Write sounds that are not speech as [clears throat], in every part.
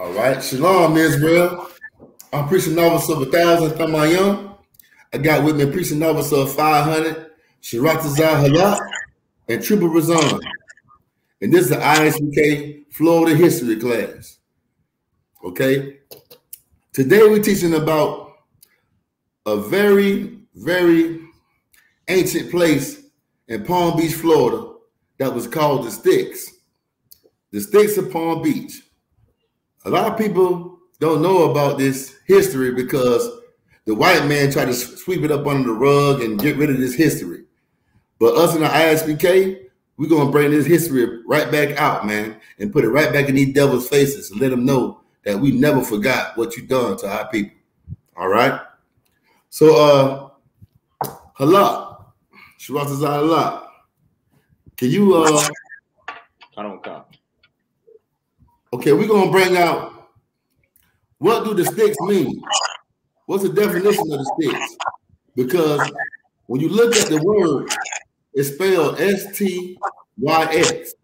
All right. Shalom, Israel. I'm preaching novice of a thousand Thamayam. I got with me preaching novice of 500, Shiratazah Halak, and Triple Razan. And this is the ISUPK Florida history class. Okay. Today we're teaching about a very, very ancient place in Palm Beach, Florida that was called the Sticks. The Sticks of Palm Beach. A lot of people don't know about this history because the white man tried to sweep it up under the rug and get rid of this history. But us in the ISUPK, we're gonna bring this history right back out, man, and put it right back in these devils' faces and let them know that we never forgot what you done to our people. All right. So uh Halak, Shirazazah Halak. Can you uh I don't count. Okay, we're gonna bring out what do the sticks mean? What's the definition of the sticks? Because when you look at the word, it's spelled S-T-Y-X.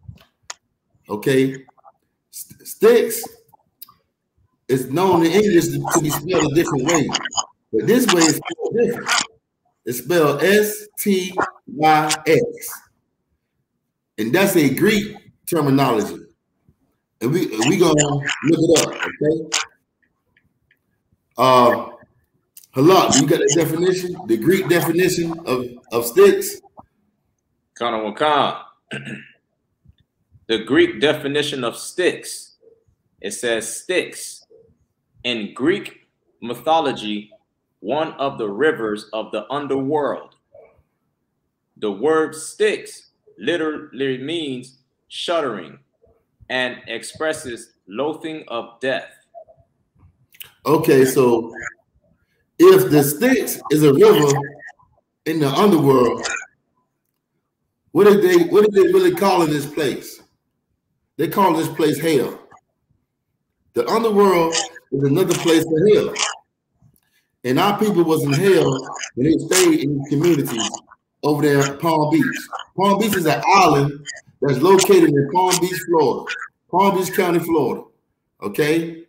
Okay, sticks is known in English to be spelled a different way, but this way is spelled different. It's spelled S-T-Y-X, and that's a Greek terminology. And we we gonna look it up, okay? Uh Halak, you got the definition, the Greek definition of, of sticks? Kana Wakan. The Greek definition of sticks, it says sticks. In Greek mythology, one of the rivers of the underworld. The word sticks literally means shuddering, and expresses loathing of death. Okay, so if the Styx is a river in the underworld, what did they what did they really call in this place? They call this place hell. The underworld is another place for hell. And our people was in hell and they stayed in communities over there Palm Beach. Palm Beach is an island that's located in Palm Beach, Florida, Palm Beach County, Florida. Okay.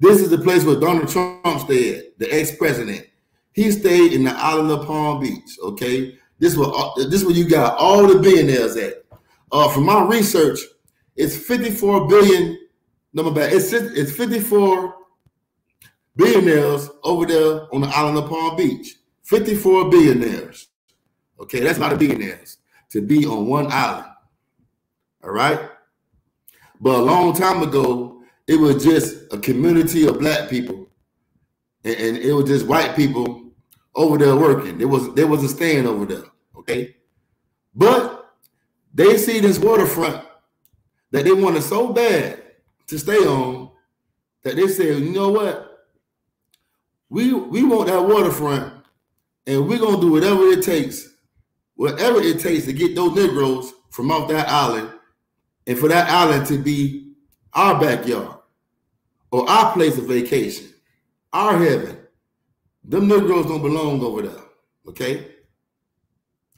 This is the place where Donald Trump stayed, the ex-president. He stayed in the island of Palm Beach. Okay. This where this where you got all the billionaires at. Uh, from my research, it's 54 billion. Number back, it's it's 54 billionaires over there on the island of Palm Beach. 54 billionaires. Okay, that's not a billionaires to be on one island. All right. But a long time ago, it was just a community of black people, and, and it was just white people over there working. There was there wasn't staying over there. Okay. But they see this waterfront that they wanted so bad to stay on that they said, you know what? We we want that waterfront, and we're gonna do whatever it takes, whatever it takes to get those Negroes from off that island and for that island to be our backyard or our place of vacation, our heaven. Them Negroes don't belong over there. Okay.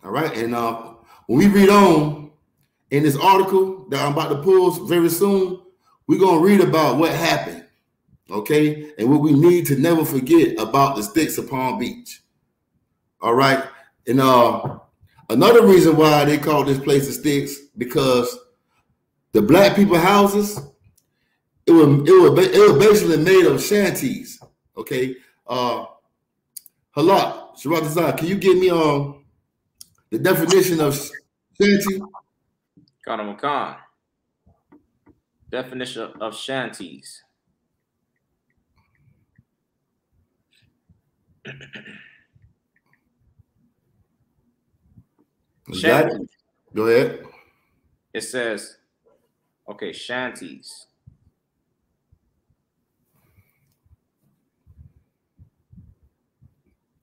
All right. And uh, when we read on in this article that I'm about to post very soon, we're going to read about what happened. Okay. And what we need to never forget about the sticks Palm Beach. All right. And uh, another reason why they call this place the sticks because the black people houses, it was it was it was basically made of shanties. Okay. Uh Halak, Sharat can you give me um the definition of shanty? Kana Khan. Definition of shanties. [clears throat] Shanties. Go ahead. It says Okay, shanties.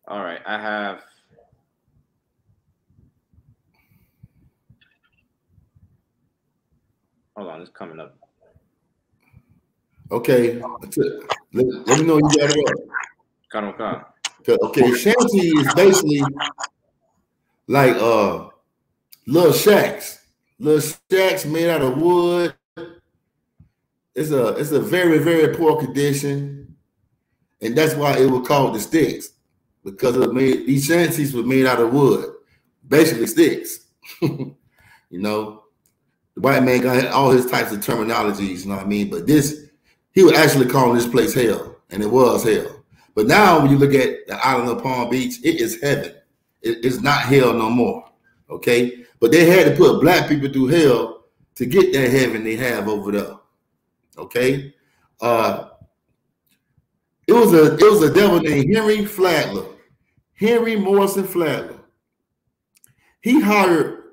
All right, I have. Hold on, it's coming up. Okay, let, let me know you got it up. Okay, shanty is basically like uh little shacks little shacks made out of wood, it's a it's a very very poor condition, and that's why it was called the sticks because it made these shanties were made out of wood, basically sticks. [laughs] you know, the white man got all his types of terminologies. You know what I mean? But this, he was actually calling this place hell, and it was hell. But now when you look at the island of Palm Beach, it is heaven. It, it's not hell no more. Okay, but they had to put black people through hell to get that heaven they have over there. Okay. Uh it was a it was a devil named Henry Flagler, Henry Morrison Flagler. He hired,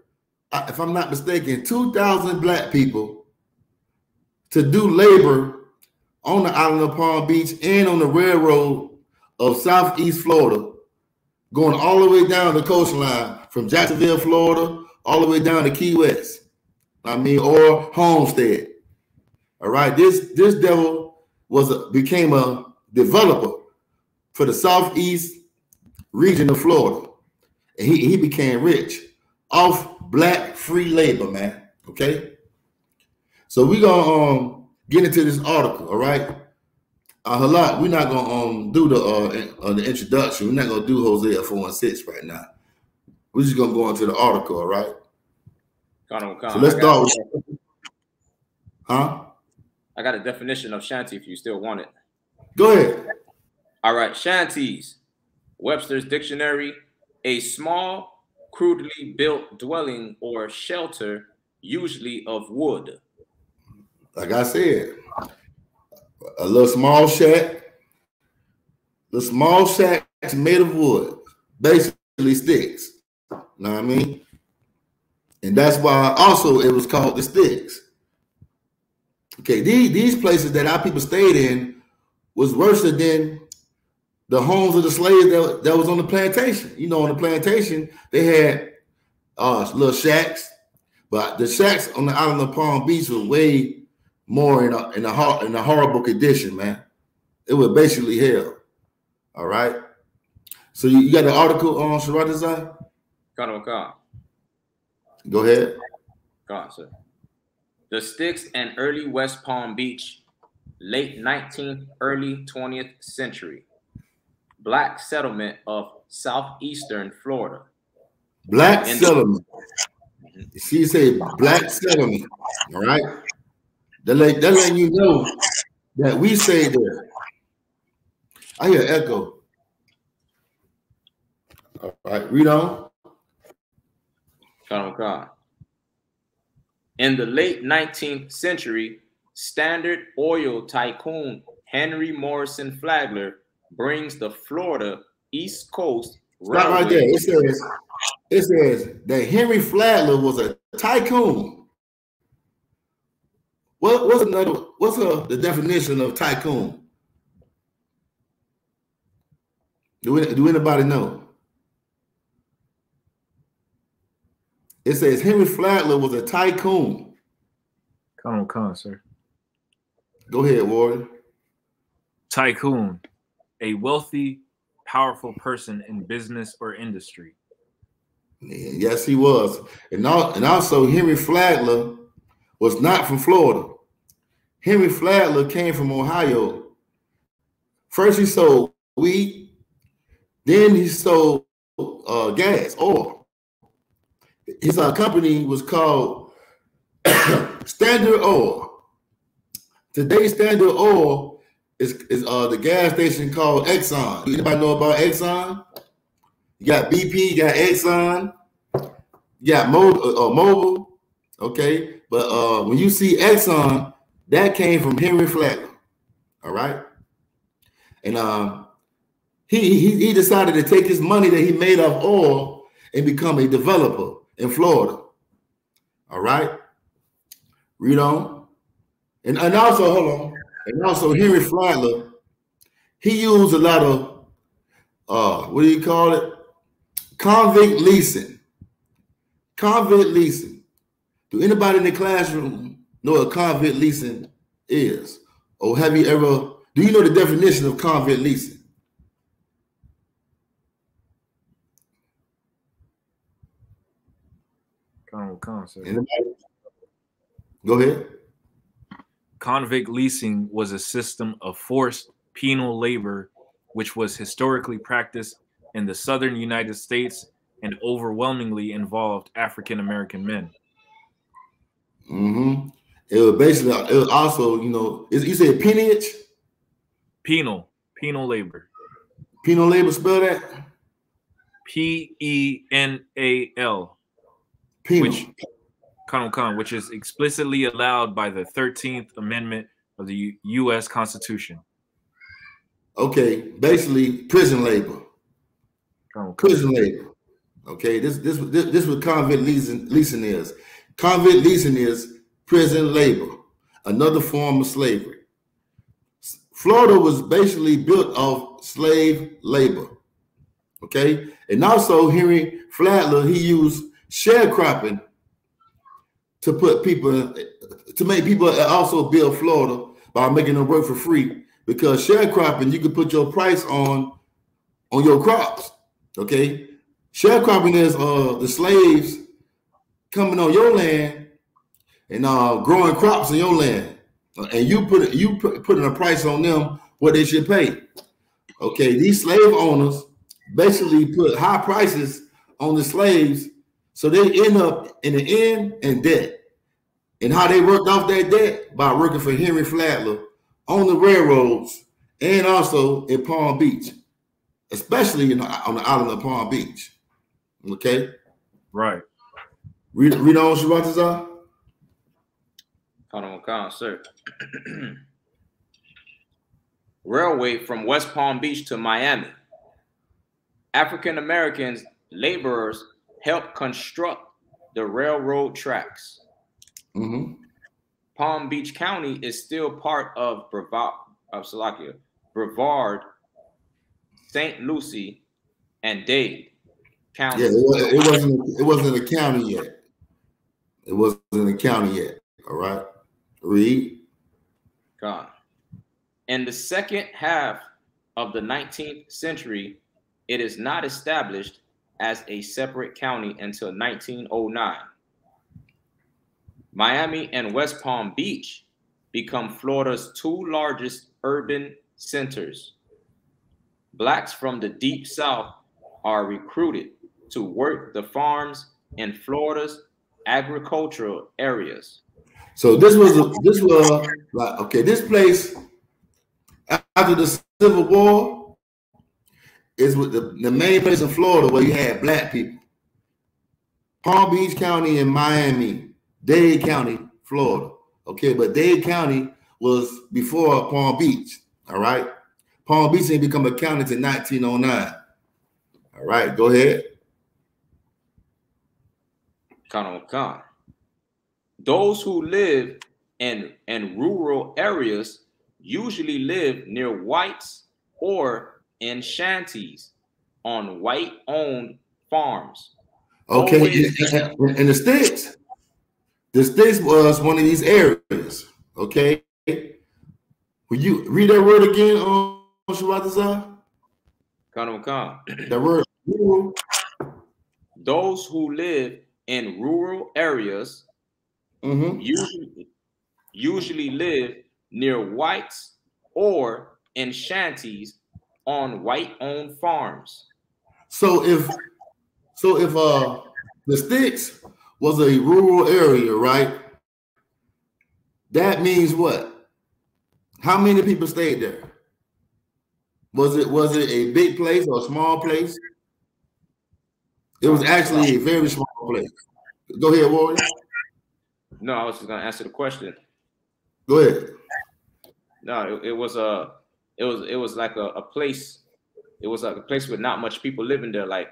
uh, if I'm not mistaken, 2,000 black people to do labor on the island of Palm Beach and on the railroad of Southeast Florida, going all the way down the coastline from Jacksonville, Florida, all the way down to Key West. I mean, or Homestead. All right, this this devil was a, became a developer for the southeast region of Florida, and he, he became rich off black free labor, man. Okay, so we gonna um get into this article. All right, uh, Halak, we're not gonna um do the uh, uh the introduction. We're not gonna do Hosea four and six right now. We're just gonna go into the article. All right. So let's start huh? I got a definition of shanty if you still want it. Go ahead. All right, shanties. Webster's dictionary, a small, crudely built dwelling or shelter, usually of wood. Like I said, a little small shack. The small shack's made of wood, basically sticks. Know what I mean? And that's why also it was called the sticks. Okay, these, these places that our people stayed in was worse than the homes of the slaves that, that was on the plantation. You know, on the plantation, they had uh, little shacks, but the shacks on the island of Palm Beach were way more in a in a, in a horrible condition, man. It was basically hell. All right. So you, you got the article on Sharatazai? Go ahead. Go on, sir. The Sticks and early West Palm Beach, late 19th, early 20th century. Black settlement of southeastern Florida. Black and settlement. Mm-hmm. She say black settlement. All right. Like, they're letting you know that we say there. I hear echo. All right, read on. In the late 19th century, Standard Oil tycoon Henry Morrison Flagler brings the Florida East Coast. Stop right there. It says, it says that Henry Flagler was a tycoon. What, what's another? What's a, the definition of tycoon? Do, do anybody know? It says Henry Flagler was a tycoon. Come on, come on, sir. Go ahead, Warren. Tycoon, a wealthy, powerful person in business or industry. Yes, he was. And, all, and also, Henry Flagler was not from Florida. Henry Flagler came from Ohio. First, he sold wheat, then he sold uh, gas, oil his uh, company was called [coughs] Standard Oil. Today, Standard Oil is, is uh, the gas station called Exxon. Anybody know about Exxon? You got BP, you got Exxon, you got Mobil, uh, uh, Mobil okay? But uh, when you see Exxon, that came from Henry Flagler, all right? And um, he, he, he decided to take his money that he made off oil and become a developer in Florida. All right. Read on. And, and also, hold on. And also Henry Flagler, he used a lot of uh what do you call it? Convict leasing. Convict leasing. Do anybody in the classroom know what convict leasing is? Or have you ever do you know the definition of convict leasing? Come on, come on, sir. Anybody? Go ahead. convict leasing was a system of forced penal labor which was historically practiced in the southern United States and overwhelmingly involved African American men. Mm-hmm. It was basically it was also, you know, you said peonage? Penal, penal labor. Penal labor spell that? P E N A L. Penal. Which Colonel Khan, which is explicitly allowed by the 13th Amendment of the U- U.S. Constitution. Okay, basically prison labor. Colonel Khan. Prison labor. Okay, this this this, this what convict leasing, leasing is. Convict leasing is prison labor, another form of slavery. Florida was basically built of slave labor. Okay, and also Henry Flagler he used sharecropping to put people to make people also build Florida by making them work for free because sharecropping you can put your price on on your crops. Okay, sharecropping is uh the slaves coming on your land and uh growing crops on your land, uh, and you put it you put, putting a price on them what they should pay. Okay, these slave owners basically put high prices on the slaves, so they end up in the end in debt. And how they worked off that debt by working for Henry Flagler on the railroads and also in Palm Beach, especially in on the island of Palm Beach. Okay, Right. read read on Shabbatazar. Hold on, Khan, sir. [clears throat] Railway from West Palm Beach to Miami. African Americans laborers helped construct the railroad tracks. hmm Palm Beach County is still part of Brevard, of Salakia, Brevard, St. Lucie, and Dade Yeah, counties. it, wa- it wasn't it wasn't a county yet. It wasn't a county yet. All right, read. Gone. In the second half of the 19th century, it is not established as a separate county until 1909. Miami and West Palm Beach become Florida's two largest urban centers. Blacks from the deep south are recruited to work the farms in Florida's agricultural areas. So this was this was like okay. This place after the Civil War is with the, the main place in Florida where you had black people. Palm Beach County in Miami, Dade County, Florida. Okay, but Dade County was before Palm Beach. All right, Palm Beach didn't become a county until 1909. All right, go ahead. Khan Khan. Those who live in, in rural areas usually live near whites or in shanties on white owned farms. Okay, Always- in the sticks, the sticks was one of these areas. Okay, will you read that word again on Shabbatazar? Khan Khan. That word. rural. Those who live in rural areas Mhm. usually, usually live near whites or in shanties on white owned farms. So if so if uh the sticks was a rural area, right? That means what? How many people stayed there? Was it was it a big place or a small place? It was actually a very small place. Go ahead, Warrior. No, I was just gonna answer the question. Go ahead. No, it, it was a, it was it was like a, a place. It was like a place with not much people living there, like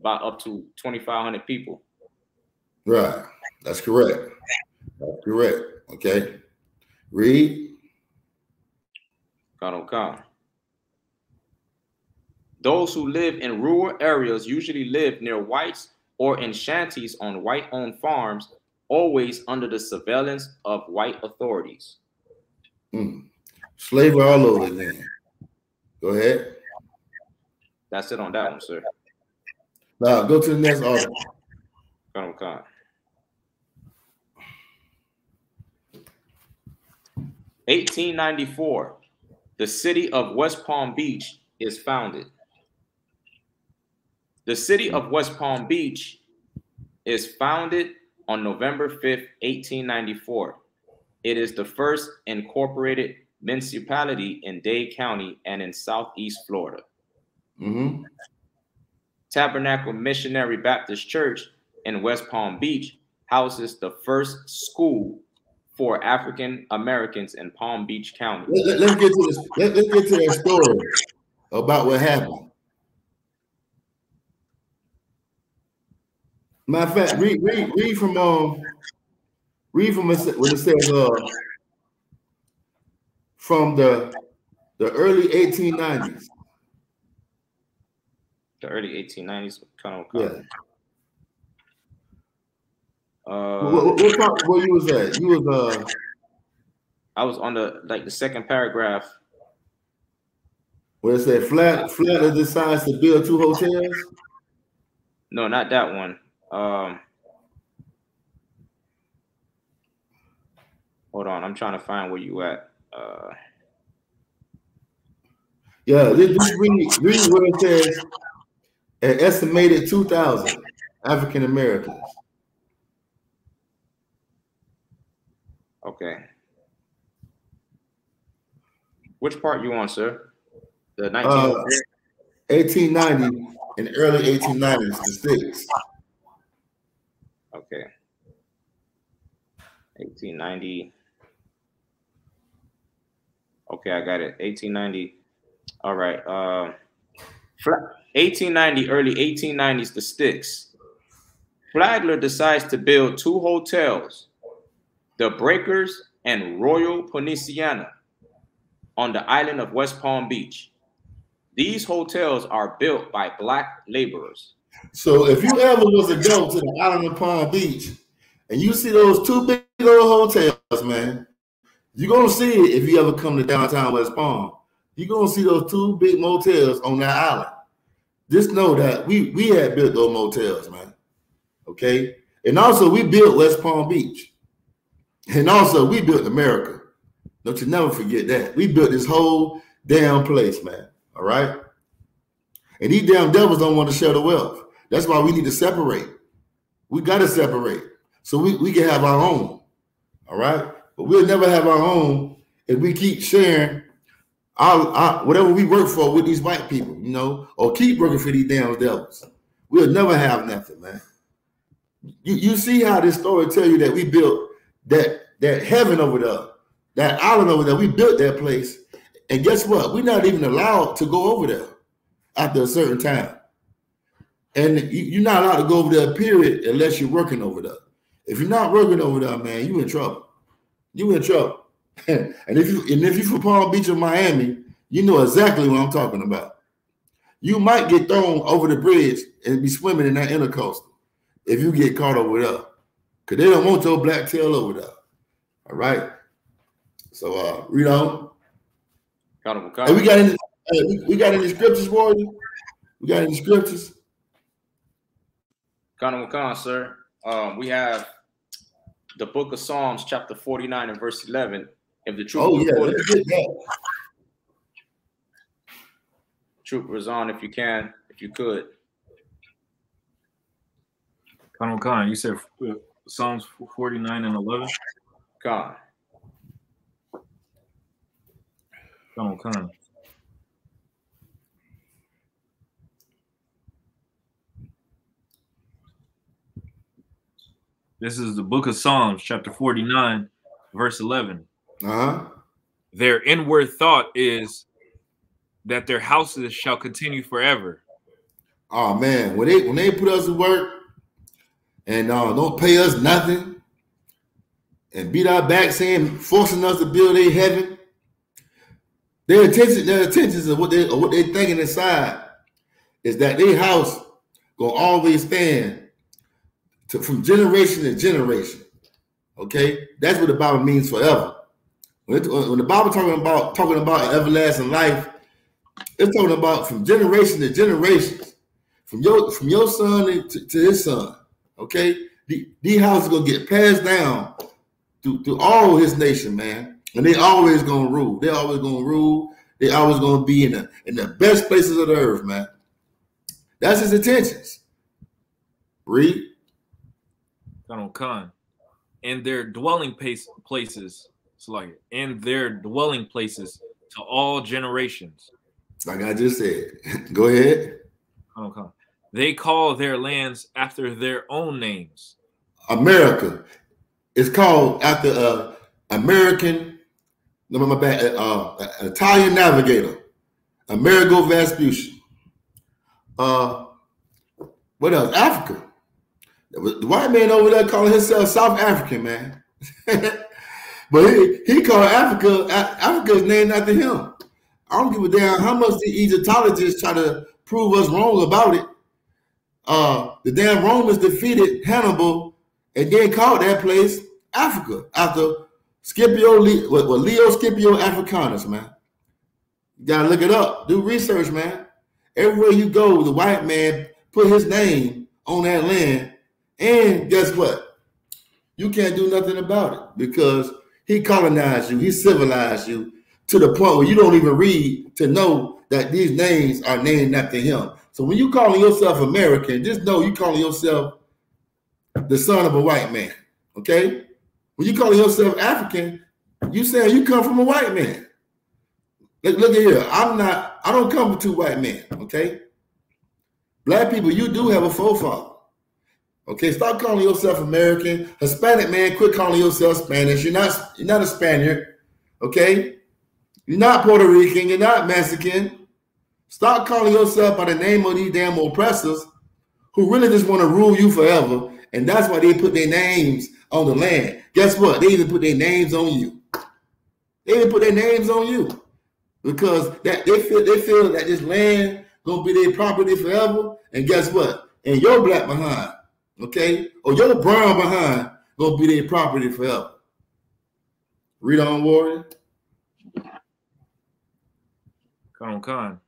about up to twenty five hundred people. Right. That's correct. That's correct. Okay. Read. Khan Khan. Those who live in rural areas usually live near whites or in shanties on white-owned farms, always under the surveillance of white authorities. Mm. Slavery all over the land. Go ahead. That's it on that one, sir. Now go to the next article. Khan Khan. 1894, the city of West Palm Beach is founded. The city of West Palm Beach is founded on November 5th, 1894. It is the first incorporated municipality in Dade County and in Southeast Florida. Mm-hmm. Tabernacle Missionary Baptist Church in West Palm Beach houses the first school for African Americans in Palm Beach County. Let, us get to this. Let, us get to that story about what happened. Matter of fact, read read read from um read from what it says uh from the the early 1890s. The early 1890s, kind of. Yeah. Uh, what, what, part where you was at? You was uh. I was on the like the second paragraph. Where it said flat Flatter decides to build two hotels. No, not that one. Um, hold on, I'm trying to find where you at. Uh, yeah, this, this read, read what it says. An estimated 2,000 African Americans. Okay. Which part you on, sir? The 19- uh, 1890 and early 1890s, the six. Okay. 1890. Okay, I got it. 1890. All right. Uh, 1890, early 1890s, the sticks. Flagler decides to build two hotels, the Breakers and Royal Poinciana, on the island of West Palm Beach. These hotels are built by black laborers. So if you ever was to go to the island of Palm Beach and you see those two big old hotels, man, you're gonna see it if you ever come to downtown West Palm. You're gonna see those two big motels on that island. Just know that we we had built those motels, man. Okay, and also we built West Palm Beach, and also we built America. Don't you never forget that. We built this whole damn place, man. All right. And these damn devils don't want to share the wealth. That's why we need to separate. We got to separate so we, we can have our own. All right. But we'll never have our own if we keep sharing our, our, whatever we work for with these white people, you know, or keep working for these damn devils. We'll never have nothing, man. You, you see how this story tell you that we built that that heaven over there, that island over there. We built that place, and guess what? We're not even allowed to go over there after a certain time. And you're not allowed to go over there, period, unless you're working over there. If you're not working over there, man, you in trouble. You in trouble. [laughs] and if you and if you're from Palm Beach or Miami, you know exactly what I'm talking about. You might get thrown over the bridge and be swimming in that intercoastal if you get caught over there. Cause they don't want your black tail over there. All right. So uh read on. And we got any uh, we, got any scriptures for you? We got any scriptures? Khan Khan, sir. Um, we have the book of Psalms, chapter 49 and verse 11. If the truth oh, yeah, let's get that. Troop on, if you can, if you could. Khan Khan, you said uh, Psalms 49 and 11? Khan. Khan Khan. This is the book of Psalms, chapter 49, verse 11. Uh-huh. Their inward thought is that their houses shall continue forever. Oh man, when they when they put us to work and uh, don't pay us nothing and beat our back saying forcing us to build a heaven, their attention, their intentions of what they of what they thinking inside is that their house gonna always stand to, from generation to generation. Okay, that's what the Bible means forever. When, it, when the Bible talking about talking about everlasting life, it's talking about from generation to generations, from your from your son to, to his son. Okay, the, the house houses gonna get passed down through, through all his nation, man. And they always gonna rule. They always gonna rule. They always gonna be in the in the best places of the earth, man. That's his intentions. Read. Khan Khan. And their dwelling place, places, it's like in their dwelling places to all generations. Like I just said. [laughs] Go ahead. Khan Khan. They call their lands after their own names. America. It's called after uh American, no, my bad, uh, uh, Italian navigator, Amerigo Vespucci. Uh, what else? Africa. The white man over there calling himself South African, man. [laughs] but he, he called Africa, Africa's named after him. I don't give a damn how much the Egyptologists try to prove us wrong about it. Uh, the damn Romans defeated Hannibal and then called that place Africa after Scipio, what Leo Scipio Africanus, man. You gotta look it up. Do research, man. Everywhere you go, the white man put his name on that land, and guess what? You can't do nothing about it because he colonized you, he civilized you to the point where you don't even read to know that these names are named after him. So when you calling yourself American, just know you calling yourself the son of a white man. Okay? When you call yourself African, you saying you come from a white man. Look, look at here. I'm not, I don't come from two white men, okay? Black people, you do have a forefather. Okay, stop calling yourself American. Hispanic man, quit calling yourself Spanish. You're not, you're not a Spaniard. Okay? You're not Puerto Rican, you're not Mexican. Stop calling yourself by the name of these damn oppressors who really just want to rule you forever. And that's why they put their names on the land. Guess what? They even put their names on you. They even put their names on you because that they feel they feel that this land gonna be their property forever. And guess what? And you're black behind, okay, or your brown behind gonna be their property forever. Read on, Warrior. Con Con.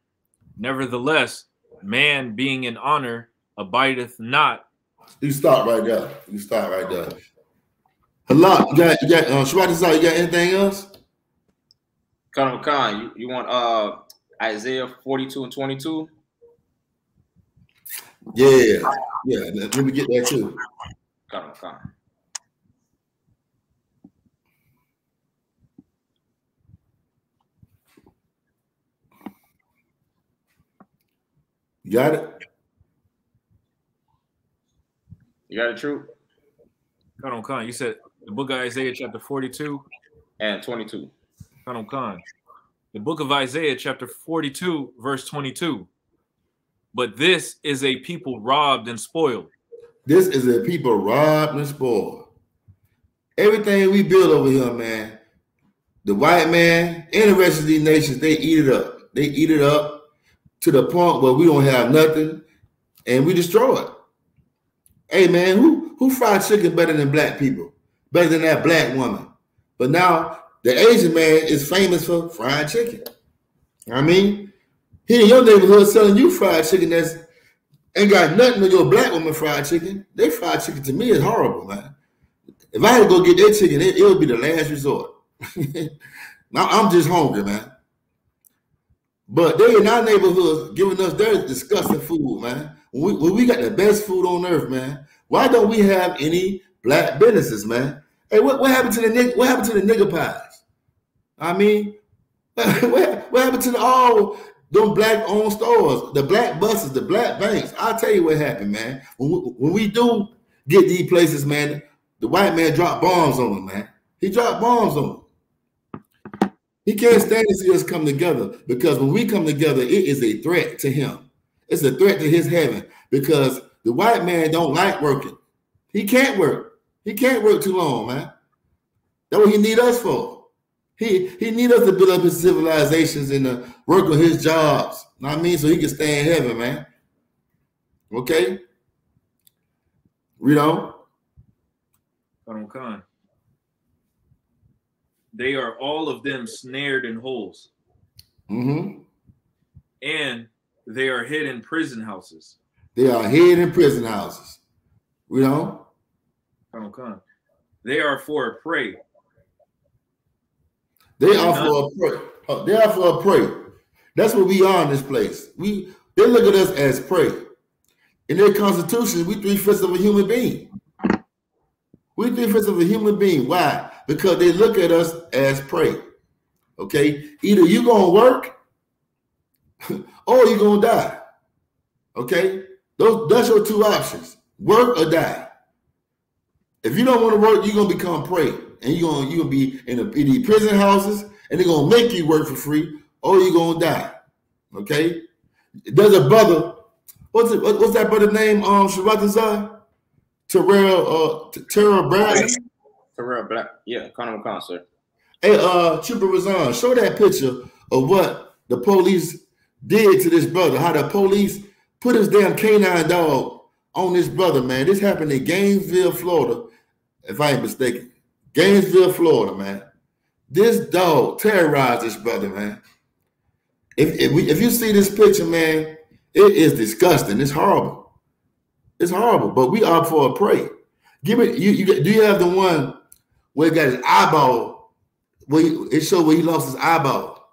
Nevertheless, man being in honor abideth not. You stop right there. You stop right there. Halak, you got you got uh Shwati you got anything else? Colonel Khan, you, you want uh Isaiah 42 and 22? Yeah, yeah. Let me get that too. Colonel Khan. You got it? You got it, true? Colonel Khan, you said the book of Isaiah, chapter 42 and 22. Colonel Khan, the book of Isaiah, chapter 42, verse 22. But this is a people robbed and spoiled. This is a people robbed and spoiled. Everything we build over here, man, the white man and the rest of these nations, they eat it up. They eat it up to the point where we don't have nothing and we destroy it. Hey man, who who fried chicken better than black people? better than that black woman. But now the Asian man is famous for fried chicken. I mean, he in your neighborhood selling you fried chicken that's ain't got nothing on your black woman fried chicken. They fried chicken to me is horrible, man. If I had to go get their chicken, it, it would be the last resort. [laughs] now I'm just hungry, man. But they in our neighborhood giving us their disgusting food, man. When we, when we got the best food on earth, man, why don't we have any black businesses, man. Hey, what, what happened to the? What happened to the nigger pies? I mean, [laughs] what, what happened to the all them black owned stores, the black buses, the black banks? I'll tell you what happened, man. When we, when we do get these places, man, the white man dropped bombs on them, man. He dropped bombs on them. He can't stand to see us come together because when we come together, it is a threat to him. It's a threat to his heaven because the white man don't like working. He can't work. He can't work too long, man. That's what he need us for. He he need us to build up his civilizations and to work on his jobs. You know I mean? So he can stay in heaven, man. Okay? Read on. Khan Khan. They are all of them snared in holes. Mm-hmm. And they are hid in prison houses. They are hid in prison houses. Read on. Come, come. They are for a prey. They are for a prey. Uh, They are for a prey. That's what we are in this place. We they look at us as prey. In their constitution, we three fifths of a human being. We three fifths of a human being. Why? Because they look at us as prey. Okay, either you gonna work [laughs] or you gonna die. Okay, those that's your two options: work or die. If you don't want to work, you're gonna become prey, and you're gonna you're gonna be in, the in the prison houses, and they're gonna make you work for free, or you're gonna die. Okay, there's a brother. What's it? what- What's that brother name? Um, Sharatazar, Terrell, uh, Terrell Bradley. Terrell Black. Yeah, Connor McCon, sir. Hey, uh, Trooper Razan, show that picture of what the police did to this brother. How the police put his damn canine dog on this brother, man. This happened in Gainesville, Florida, if I ain't mistaken. Gainesville, Florida, man. This dog terrorized this brother, man. If if, we, if you see this picture, man, it is disgusting. It's horrible. It's horrible. But we are for a prey. Give it. You, you do you have the one where he got his eyeball? Where he, it showed where he lost his eyeball.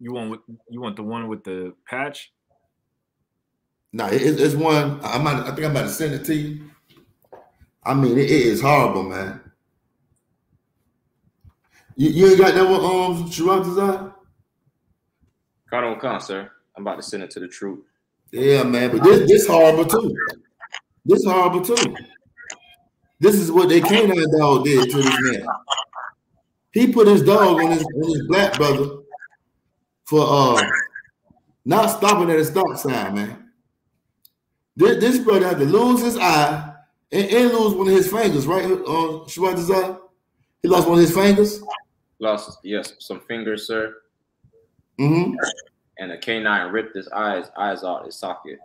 You want you want the one with the patch? No, it, it's one. I might. I think I'm about to send it to you. I mean, it, it is horrible, man. You, you ain't got that one, um, Sharatazar? on McCon, sir. I'm about to send it to the troop. Yeah, man. But this this horrible too. This horrible too. This is what their canine dog did to this man. He put his dog on his on his black brother for uh not stopping at a stop sign, man. This, this brother had to lose his eye and, and lose one of his fingers, right? Uh, Sharatazar? He lost one of his fingers. Lost, yes, some fingers, sir. hmm And a canine ripped his eyes eyes out his socket.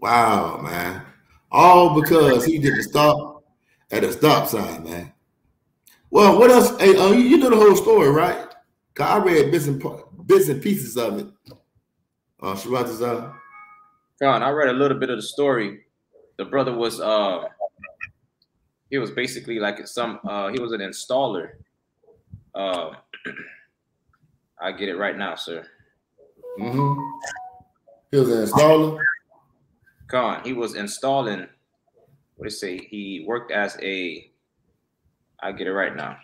Wow, man. All because he didn't stop at a stop sign, man. Well, what else? Hey, uh, you, know the whole story, right? 'Cause I read bits and, bits and pieces of it. Uh, Sharatazar. Con, I read a little bit of the story. The brother was uh he was basically like some uh he was an installer. Uh I get it right now, sir. Mm-hmm. He was an installer. Con, he was installing what did it say? He worked as a I get it right now.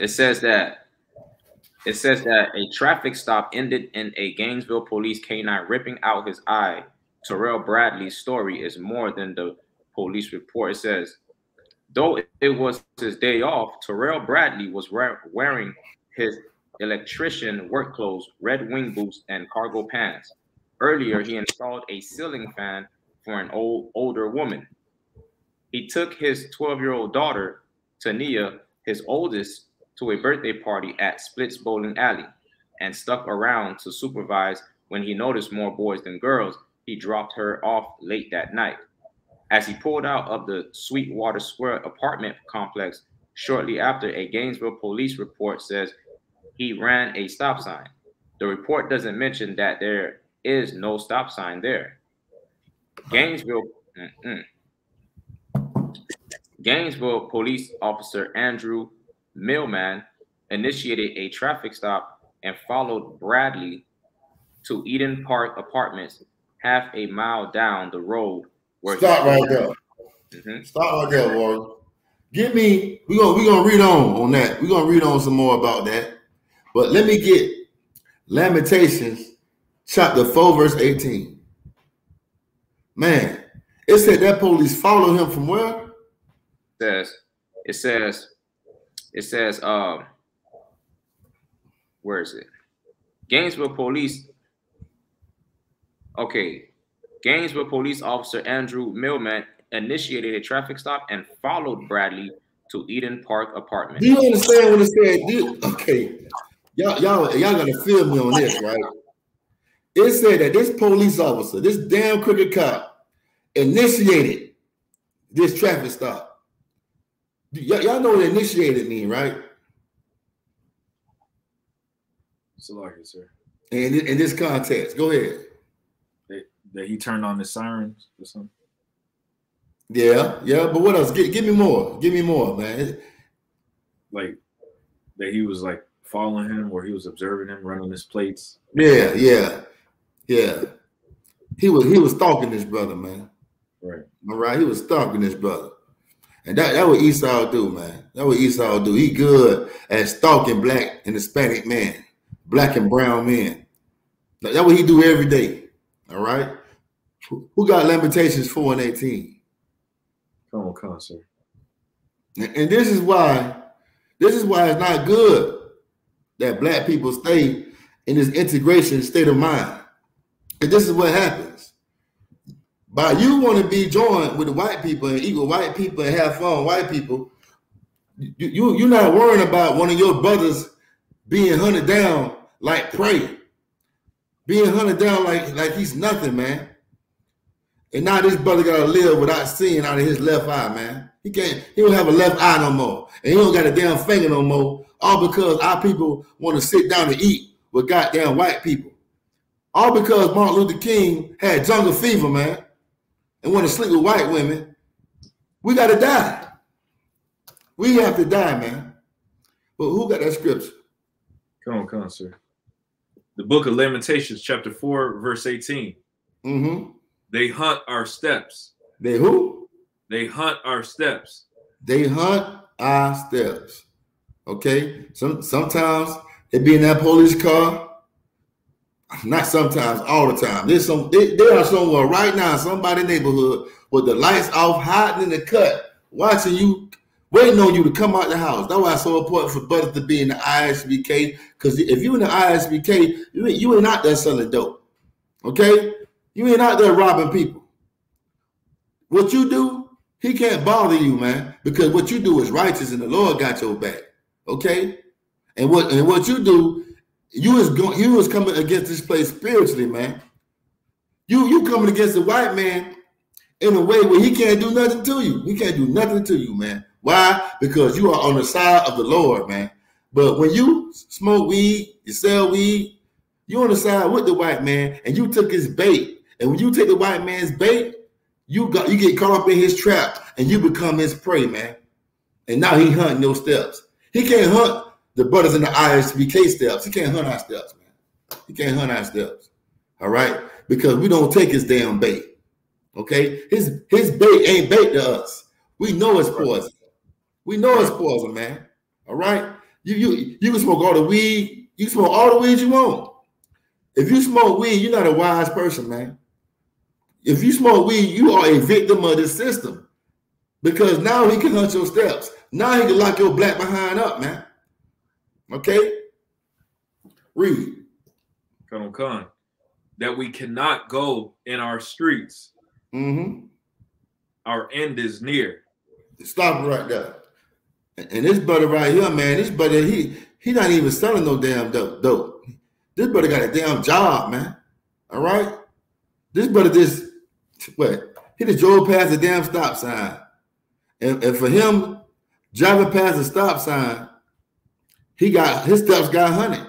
It says that it says that a traffic stop ended in a Gainesville police canine ripping out his eye. Terrell Bradley's story is more than the police report. It says, though it was his day off, Terrell Bradley was wear- wearing his electrician work clothes, red wing boots, and cargo pants. Earlier, he installed a ceiling fan for an old older woman. He took his 12-year-old daughter, Tania, his oldest, to a birthday party at Splits Bowling Alley and stuck around to supervise when he noticed more boys than girls. He dropped her off late that night. As he pulled out of the Sweetwater Square apartment complex shortly after, a Gainesville police report says he ran a stop sign. The report doesn't mention that there is no stop sign there. Gainesville, mm-mm. Gainesville police officer Andrew Millman initiated a traffic stop and followed Bradley to Eden Park Apartments, half a mile down the road. Where he- Stop right there. Mhm. Stop right there, Warren. Give me. We gonna we gonna read on on that. We gonna read on some more about that. But let me get Lamentations, chapter four, verse eighteen. Man, it said that police followed him from where? says it says it says um where is it gainesville police okay gainesville police officer andrew millman initiated a traffic stop and followed bradley to eden park apartment Do you understand what it said? You- okay, y'all, y'all, y'all gotta feel me on this, right? It said that this police officer, this damn crooked cop, initiated this traffic stop. Y- y'all know what initiated mean, right? Salakia, sir. And in, in this context, go ahead. That, that he turned on the sirens or something. Yeah, yeah, but what else? Give, give me more. Give me more, man. like that he was like following him or he was observing him running his plates? Yeah, yeah, yeah. He was he was stalking this brother, man. Right. All right, he was stalking this brother. And that, that what Esau do, man. That what Esau do. He good at stalking black and Hispanic men, black and brown men. That's what he do every day. All right. Who got Lamentations 4 and 18? Come on, come on, sir. And, this is why, this is why it's not good that black people stay in this integration state of mind. And this is what happens. By you want to be joined with the white people and with white people and have fun white people, you, you, you're not worrying about one of your brothers being hunted down like prey. Being hunted down like, like he's nothing, man. And now this brother gotta live without seeing out of his left eye, man. He can't, he don't have a left eye no more. And he don't got a damn finger no more. All because our people want to sit down and eat with goddamn white people. All because Martin Luther King had jungle fever, man, and want to sleep with white women. We gotta die. We have to die, man. But who got that scripture? Come on, come on, sir. The book of Lamentations, chapter 4, verse 18. Mm-hmm. They hunt our steps. They who? They hunt our steps. They hunt our steps. Okay. Some sometimes they be in that police car. Not sometimes, all the time. There's some they, they are somewhere right now, somebody neighborhood with the lights off, hiding in the cut, watching you, waiting on you to come out the house. That's why it's so important for brothers to be in the ISUPK. Because if you in the ISUPK, you ain't, you ain't out there selling dope. Okay? You ain't out there robbing people. What you do, he can't bother you, man, because what you do is righteous and the Lord got your back. Okay? And what and what you do, you is going you is coming against this place spiritually, man. You you coming against the white man in a way where he can't do nothing to you. He can't do nothing to you, man. Why? Because you are on the side of the Lord, man. But when you smoke weed, you sell weed, you on the side with the white man, and you took his bait. And when you take the white man's bait, you got you get caught up in his trap, and you become his prey, man. And now he hunting your steps. He can't hunt the brothers in the ISUPK steps. He can't hunt our steps, man. He can't hunt our steps. All right, because we don't take his damn bait. Okay, his his bait ain't bait to us. We know it's poison. We know it's poison, man. All right, you you you can smoke all the weed. You can smoke all the weed you want. If you smoke weed, you're not a wise person, man. If you smoke weed, you are a victim of this system because now he can hunt your steps. Now he can lock your black behind up, man. Okay? Read. Colonel Khan, that we cannot go in our streets. Mm-hmm. Our end is near. Stop right there. And this brother right here, man, this brother, he he not even selling no damn dope. dope. This brother got a damn job, man. All right? This brother just what? He just drove past the damn stop sign. And, and for him, driving past the stop sign, he got his steps got hunted.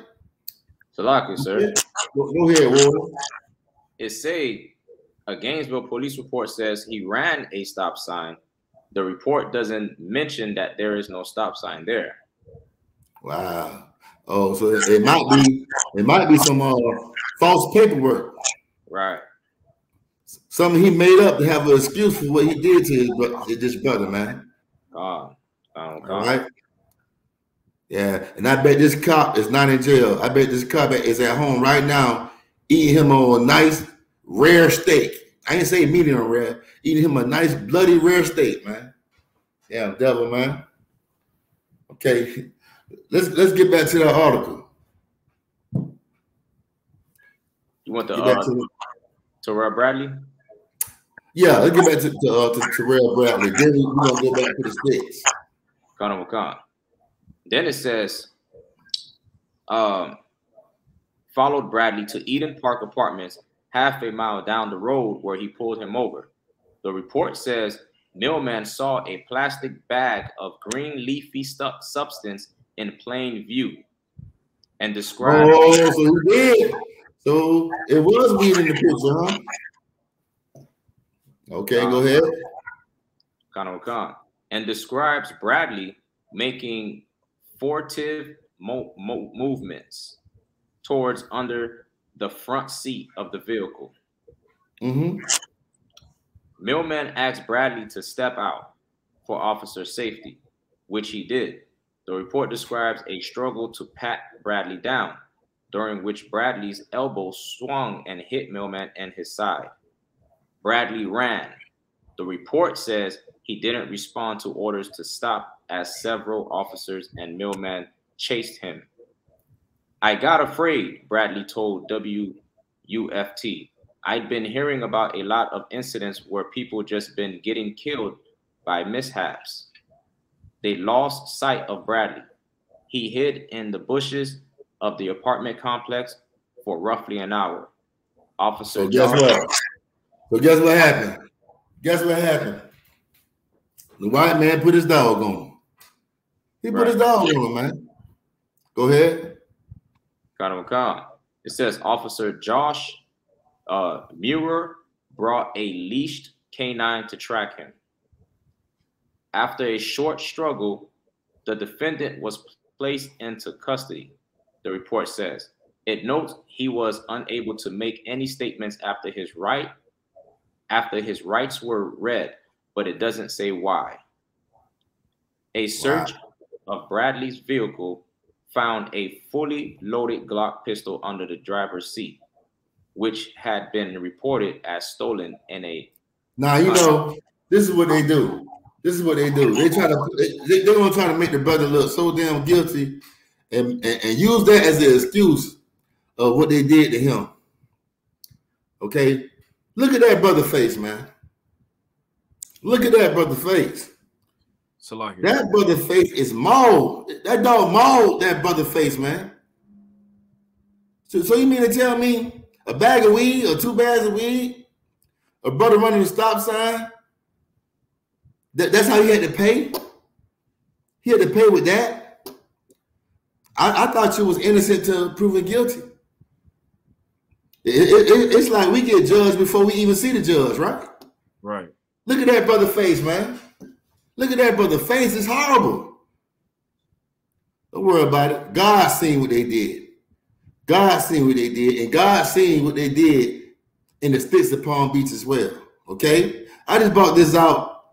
Salaki, sir. Go, go ahead, Warren. It say a Gainesville police report says he ran a stop sign. The report doesn't mention that there is no stop sign there. Wow. Oh, so it, it might be it might be some uh, false paperwork. Right. Something he made up to have an excuse for what he did to his, this brother, man. God. Um, All right. Yeah, and I bet this cop is not in jail. I bet this cop is at home right now eating him a nice rare steak. I ain't say medium rare, eating him a nice bloody rare steak, man. Yeah, devil, man. Okay, let's let's get back to that article. You want the uh, to the- Terrell Bradley? Yeah, let's get back to to, uh, to Terrell Bradley. Then we- we're gonna go back to the sticks. Khan Khan. Then it says, um, followed Bradley to Eden Park Apartments, half a mile down the road where he pulled him over. The report says Millman saw a plastic bag of green leafy stu- substance in plain view and described Oh, so he did. So it was weed in the picture, huh? Okay, go ahead. Khan Khan and describes Bradley making furtive mo- mo- movements towards under the front seat of the vehicle. Mm-hmm. Millman asked Bradley to step out for officer safety, which he did. The report describes a struggle to pat Bradley down, during which Bradley's elbow swung and hit Millman in his side. Bradley ran. The report says he didn't respond to orders to stop as several officers and Millman chased him. I got afraid, Bradley told WUFT. I'd been hearing about a lot of incidents where people just been getting killed by mishaps. They lost sight of Bradley. He hid in the bushes of the apartment complex for roughly an hour. Officer So guess what? So guess what happened? Guess what happened? The white man put his dog on him. He put his dog on him, man. Go ahead. Got him Khan. It says Officer Josh uh, Muir brought a leashed canine to track him. After a short struggle, the defendant was placed into custody, the report says. It notes he was unable to make any statements after his right after his rights were read, but it doesn't say why. A search of Bradley's vehicle found a fully loaded Glock pistol under the driver's seat, which had been reported as stolen in a Now you know this is what they do. This is what they do. They try to they, they gonna try to make the brother look so damn guilty and, and, and use that as an excuse of what they did to him. Okay, look at that brother face, man. Look at that brother face. That brother face is mauled. That dog mauled that brother face, man. So, so you mean to tell me a bag of weed or two bags of weed, a brother running a stop sign? That, that's how he had to pay. He had to pay with that. I, I thought you was innocent to proven guilty. It- it- it- it's like we get judged before we even see the judge, right? Right. Look at that brother face, man. Look at that brother face. It's horrible. Don't worry about it. God seen what they did. God seen what they did, and God seen what they did in the sticks of Palm Beach as well. Okay, I just brought this out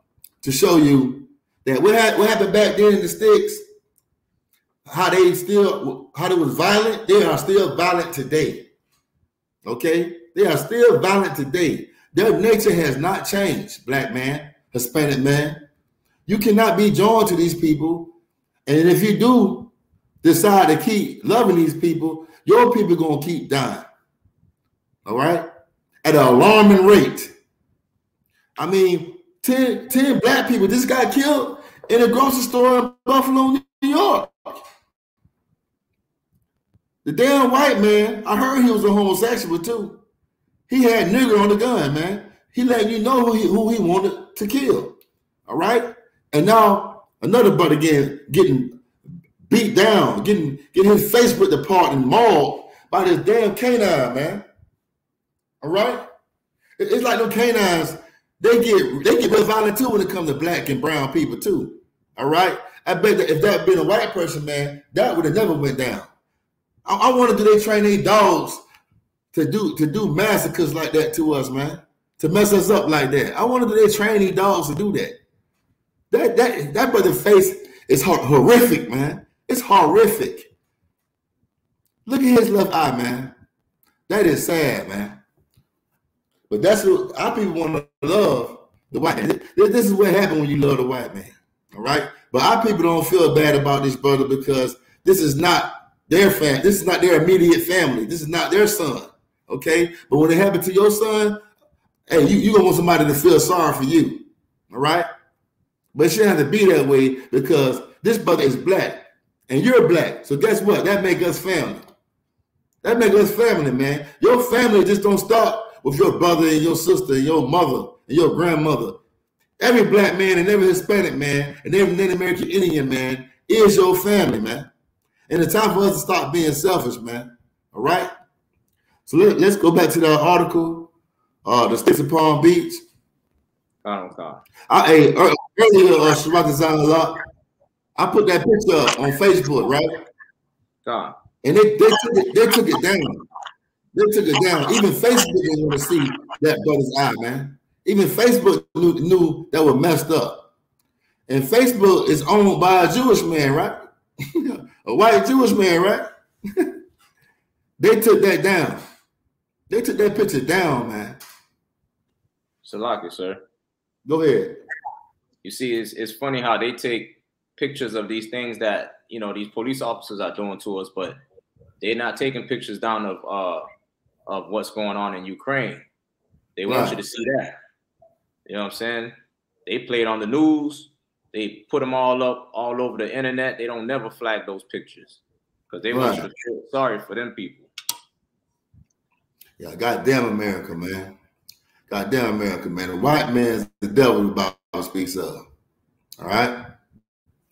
to show you that what, ha- what happened back then in the sticks, how they still, how they was violent, they are still violent today. Okay, they are still violent today. Their nature has not changed, black man, Hispanic man. You cannot be joined to these people. And if you do decide to keep loving these people, your people gonna keep dying. All right? At an alarming rate. I mean, 10, 10 black people just got killed in a grocery store in Buffalo, New York. The damn white man, I heard he was a homosexual too. He had nigger on the gun, man. He let you know who he, who he wanted to kill. All right. And now another butt again getting beat down, getting getting his face ripped apart and mauled by this damn canine, man. All right. It- It's like them canines. They get they get violent too when it comes to black and brown people too. All right. I bet that if that had been a white person, man, that would have never went down. I, I wonder do they train their dogs to do to do massacres like that to us, man? To mess us up like that. I wonder do they train these dogs to do that? That that that brother face is hor- horrific, man. It's horrific. Look at his left eye, man. That is sad, man. But that's what our people want to love the white man. This, this is what happened when you love the white man. All right. But our people don't feel bad about this brother because this is not their family. This is not their immediate family. This is not their son. Okay. But when it happened to your son, hey, you, you gonna want somebody to feel sorry for you. All right. But it shouldn't have to be that way because this brother is black and you're black. So guess what? That make us family. That make us family, man. Your family just don't start with your brother and your sister and your mother and your grandmother. Every black man and every Hispanic man and every Native American Indian man is your family, man. And it's time for us to stop being selfish, man. All right. So let, us go back to the article, uh, the sticks of Palm Beach. Khan Khan. I, hey, ear- earlier, uh, Shabbat Allah, I put that picture up on Facebook, right? God. And they, they took it, they took it down. They took it down. Even Facebook didn't want to see that brother's eye, man. Even Facebook knew, knew that was messed up. And Facebook is owned by a Jewish man, right? [laughs] a white Jewish man, right? [laughs] they took that down. They took that picture down, man. Salaki, sir. Go ahead. You see, it's, it's funny how they take pictures of these things that you know these police officers are doing to us, but they're not taking pictures down of uh of what's going on in Ukraine. They want right. you to see that. You know what I'm saying? They play it on the news. They put them all up all over the internet. They don't never flag those pictures because they right. want you to feel sorry for them people. Yeah, goddamn America, man. Goddamn America, man. The white man's the devil the Bible speaks of. All right?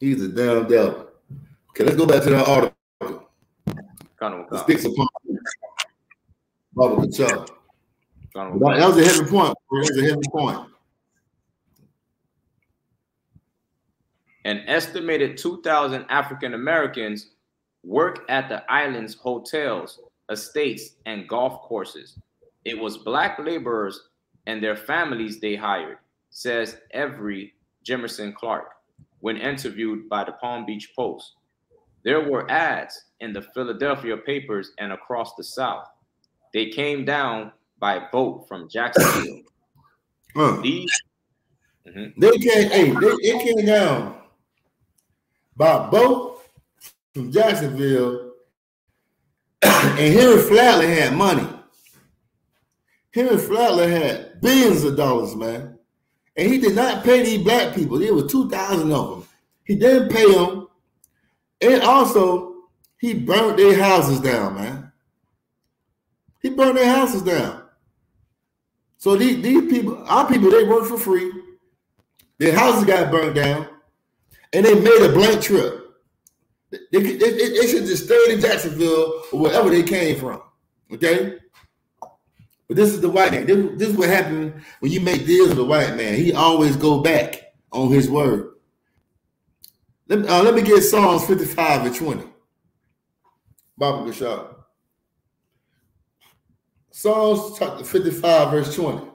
He's a damn devil. Okay, let's go back to that article. Kind The sticks upon Baba Kachuk. That was a heavy point. That was a heavy point. An estimated 2,000 African Americans work at the island's hotels, estates, and golf courses. It was black laborers and their families they hired, says Every Jimerson Clark when interviewed by the Palm Beach Post. There were ads in the Philadelphia papers and across the South. They came down by boat from Jacksonville. [clears throat] Huh. These, mm-hmm. They came, hey, they, it came down by boat from Jacksonville, [coughs] and Henry Flagler had money. Henry Flagler had billions of dollars, man. And he did not pay these black people. There were 2,000 of them. He didn't pay them. And also, he burnt their houses down, man. He burned their houses down. So these, these people, our people, they work for free. Their houses got burned down. And they made a blank trip. They, they, they, should just stay in Jacksonville or wherever they came from. Okay? But this is the white man. This, this is what happened when you make deals with a white man. He always go back on his word. Let me, uh, let me get Psalms 55 and 20. Baba Gashad. Psalms chapter 55, verse 20.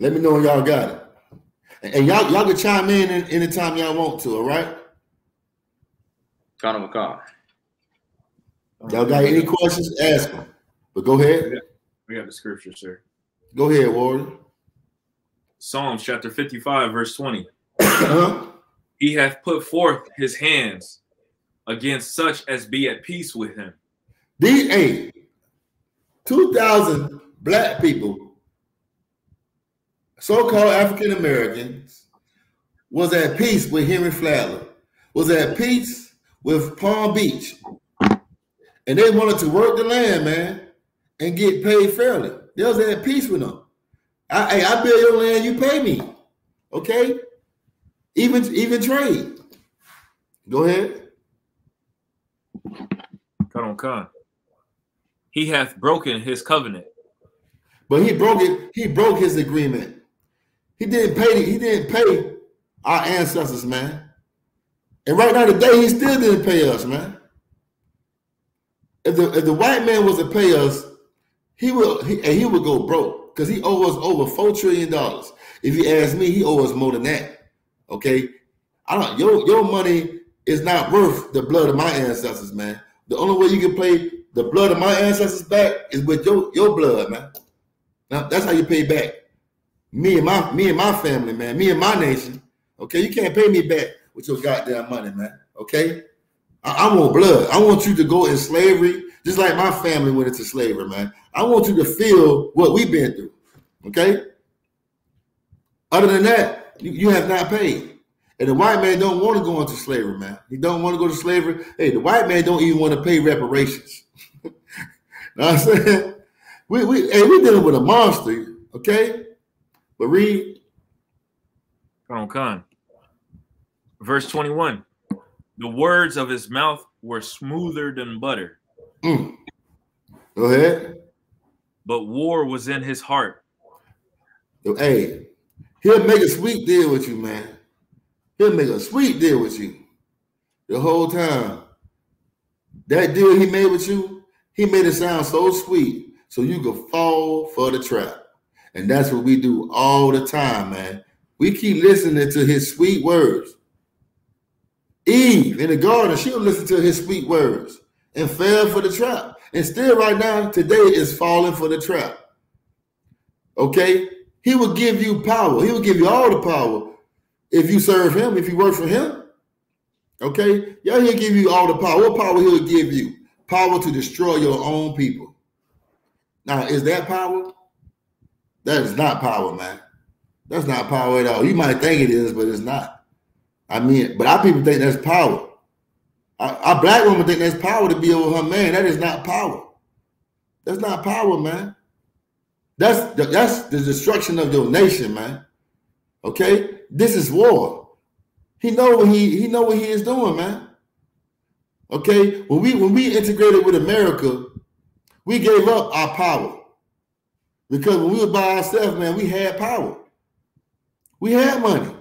Let me know when y'all got it. And y'all, y'all can chime in anytime y'all want to, all right? Kind of a call. Y'all got any questions? Ask them. But go ahead. We got the scripture, sir. Go ahead, Warren. Psalms chapter 55, verse 20. Uh-huh. He hath put forth his hands against such as be at peace with him. These eight, 2,000 black people, so called African Americans, was at peace with Henry Flagler, was at peace with Palm Beach, and they wanted to work the land, man, and get paid fairly. They was at peace with them. I, hey, I build your land, you pay me. Okay? Even even trade. Go ahead. Come on, come. He hath broken his covenant. But he broke it, he broke his agreement. He didn't pay, he didn't pay our ancestors, man. And right now today, he still didn't pay us, man. If the if the white man was to pay us, he will he, and he would go broke because he owes us over four trillion dollars. If you ask me, he owes us more than that. Okay, I don't. Your your money is not worth the blood of my ancestors, man. The only way you can play the blood of my ancestors back is with your your blood, man. Now that's how you pay back. Me and my me and my family, man. Me and my nation. Okay, you can't pay me back with your goddamn money, man. Okay. I, I want blood. I want you to go in slavery, just like my family went into slavery, man. I want you to feel what we've been through. Okay. Other than that, you, you have not paid. And the white man don't want to go into slavery, man. He don't want to go to slavery. Hey, the white man don't even want to pay reparations. [laughs] know what I'm saying? We we hey, we dealing with a monster, okay? But read. On, con. Verse 21. The words of his mouth were smoother than butter. Mm. Go ahead. But war was in his heart. Hey, He'll make a sweet deal with you, man. He'll make a sweet deal with you the whole time. That deal he made with you, he made it sound so sweet so you could fall for the trap. And that's what we do all the time, man. We keep listening to his sweet words. Eve in the garden, she'll listen to his sweet words and fell for the trap. And still, right now, today is falling for the trap. Okay? He will give you power. He will give you all the power if you serve him, if you work for him. Okay? Yeah, he'll give you all the power. What power he'll give you? Power to destroy your own people. Now, is that power? That is not power, man. That's not power at all. You might think it is, but it's not. I mean, but our people think that's power. Our, black woman think that's power to be over her man. That is not power. That's not power, man. That's the, that's the destruction of your nation, man. Okay, this is war. He know what he he know what he is doing, man. Okay, when we when we integrated with America, we gave up our power because when we were by ourselves, man, we had power. We had money.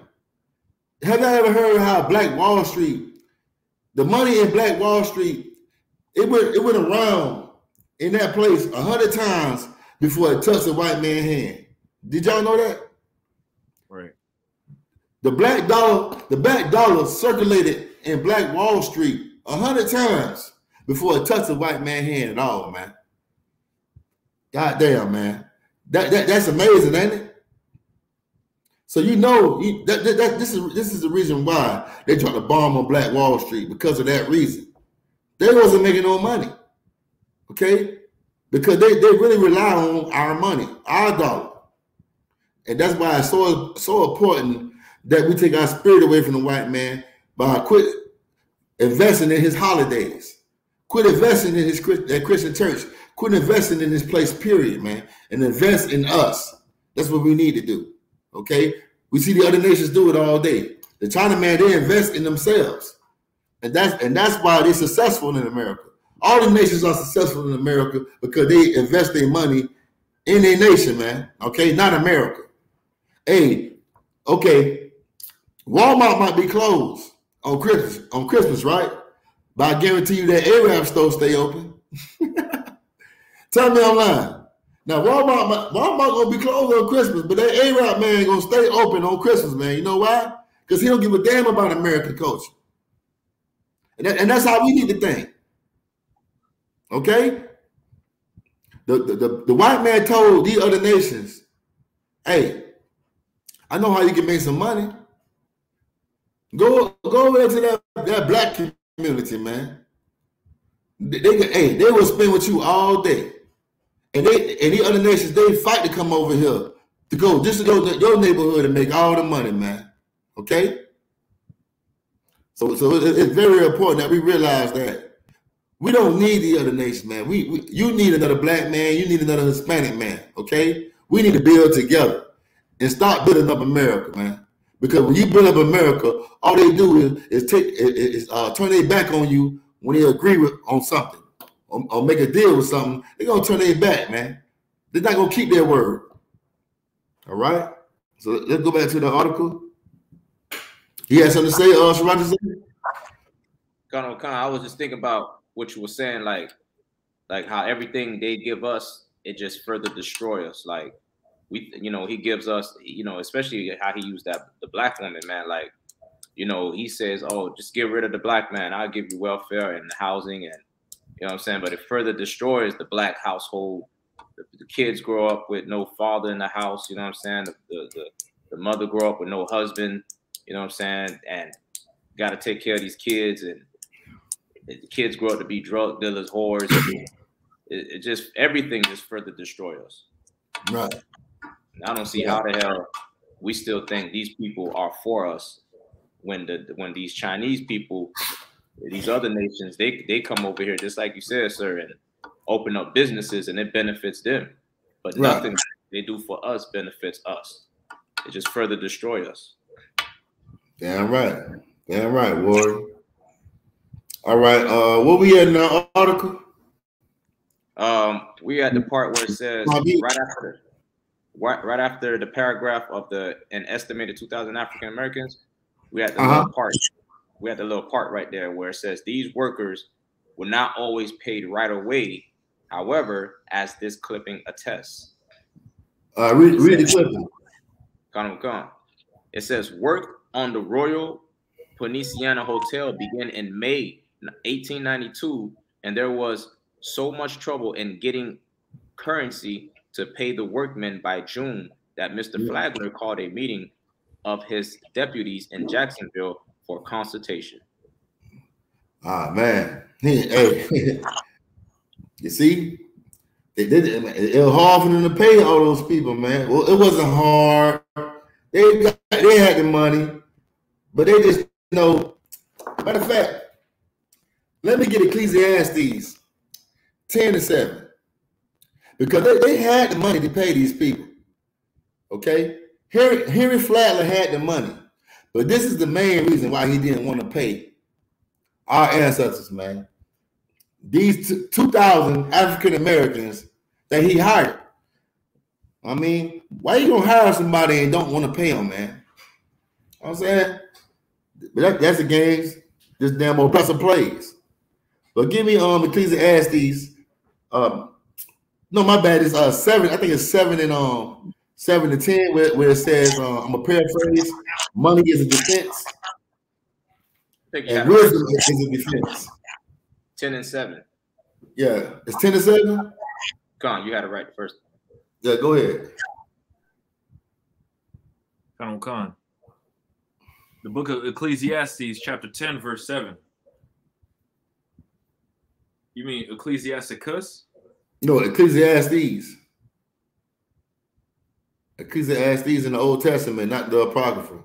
Have y'all ever heard how Black Wall Street, the money in Black Wall Street, it went it went around in that place a hundred times before it touched a white man's hand. Did y'all know that? Right. The black dollar, the black dollar circulated in Black Wall Street a hundred times before it touched a white man's hand at all, man. God damn, man. That, that that's amazing, ain't it? So you know you, that, that, that, this is this is the reason why they try to bomb on Black Wall Street because of that reason. They wasn't making no money, okay? Because they, they really rely on our money, our dollar, and that's why it's so so important that we take our spirit away from the white man by quit investing in his holidays, quit investing in his Christian church, quit investing in this place. Period, man, and invest in us. That's what we need to do. Okay, we see the other nations do it all day. The China man, they invest in themselves, and that's and that's why they're successful in America. All the nations are successful in America because they invest their money in their nation, man. Okay, not America. Hey, okay, Walmart might be closed on Christmas on Christmas, right? But I guarantee you that Arab stores stay open. [laughs] Tell me I'm lying. Now Walmart, Walmart gonna be closed on Christmas, but that A-Rap man gonna stay open on Christmas, man. You know why? Because he don't give a damn about American culture. And, that, and that's how we need to think. Okay? The, the, the, the white man told the other nations, hey, I know how you can make some money. Go go over to that, that black community, man. They, they, hey, they will spend with you all day. And they and the other nations they fight to come over here to go just to go your neighborhood and make all the money, man. Okay. So so it's very important that we realize that we don't need the other nation, man. We, we you need another black man, you need another Hispanic man. Okay. We need to build together and start building up America, man. Because when you build up America, all they do is, is take is, uh, turn their back on you when they agree with on something or, or make a deal with something, they're gonna turn their back, man. They're not gonna keep their word. All right. So let's go back to the article. He has something to say, uh Sharonda. Colonel Khan, I was just thinking about what you were saying, like, like how everything they give us, it just further destroy us. Like we, you know, he gives us, you know, especially how he used that the black woman, man. Like, you know, he says, "Oh, just get rid of the black man. I'll give you welfare and housing and you know what I'm saying? But it further destroys the black household. The, the, kids grow up with no father in the house. You know what I'm saying? The, the, the, the mother grow up with no husband. You know what I'm saying? And got to take care of these kids. And the kids grow up to be drug dealers, whores. it, it just everything just further destroys us. Right. I don't see how the hell we still think these people are for us when the when these Chinese people these other nations, they they come over here just like you said, sir, and open up businesses, and it benefits them. But right. nothing they do for us benefits us. It just further destroy us. Damn right. Damn right, Ward. All right. Uh, what we in the article? Um, we at the part where it says right after right, right after the paragraph of the an estimated 2,000 African Americans, we had the Uh-huh. part. We had the little part right there where it says these workers were not always paid right away. However, as this clipping attests, Uh, read, read the clipping. Come on. It says work on the Royal Poinciana Hotel began in May 1892, and there was so much trouble in getting currency to pay the workmen by June that Mr. Yeah. Flagler called a meeting of his deputies in Jacksonville for consultation. Ah man, [laughs] hey, you see, they did it. It was hard for them to pay all those people, man. Well, it wasn't hard. They got, they had the money, but they just you know. Matter of fact, let me get Ecclesiastes ten to seven because they, they had the money to pay these people. Okay, Harry Henry Flagler had the money, but this is the main reason why he didn't want to pay our ancestors, man. These t- 2,000 African Americans that he hired. I mean, why you gonna hire somebody and don't want to pay them, man? You know I'm saying, but that, that's the games this damn oppressor plays. But give me um Ecclesiastes. Um, no, my bad. It's uh seven. I think it's seven and um seven to ten where, where it says uh, I'm a paraphrase. Money is a defense, I think you had and wisdom is a defense. 10 and 7. Yeah, it's ten to seven. Come on, you had it right the first. Yeah, go ahead. Khan Khan. The book of Ecclesiastes, chapter 10, verse 7. You mean Ecclesiasticus? No, Ecclesiastes. Ecclesiastes in the Old Testament, not the Apocrypha.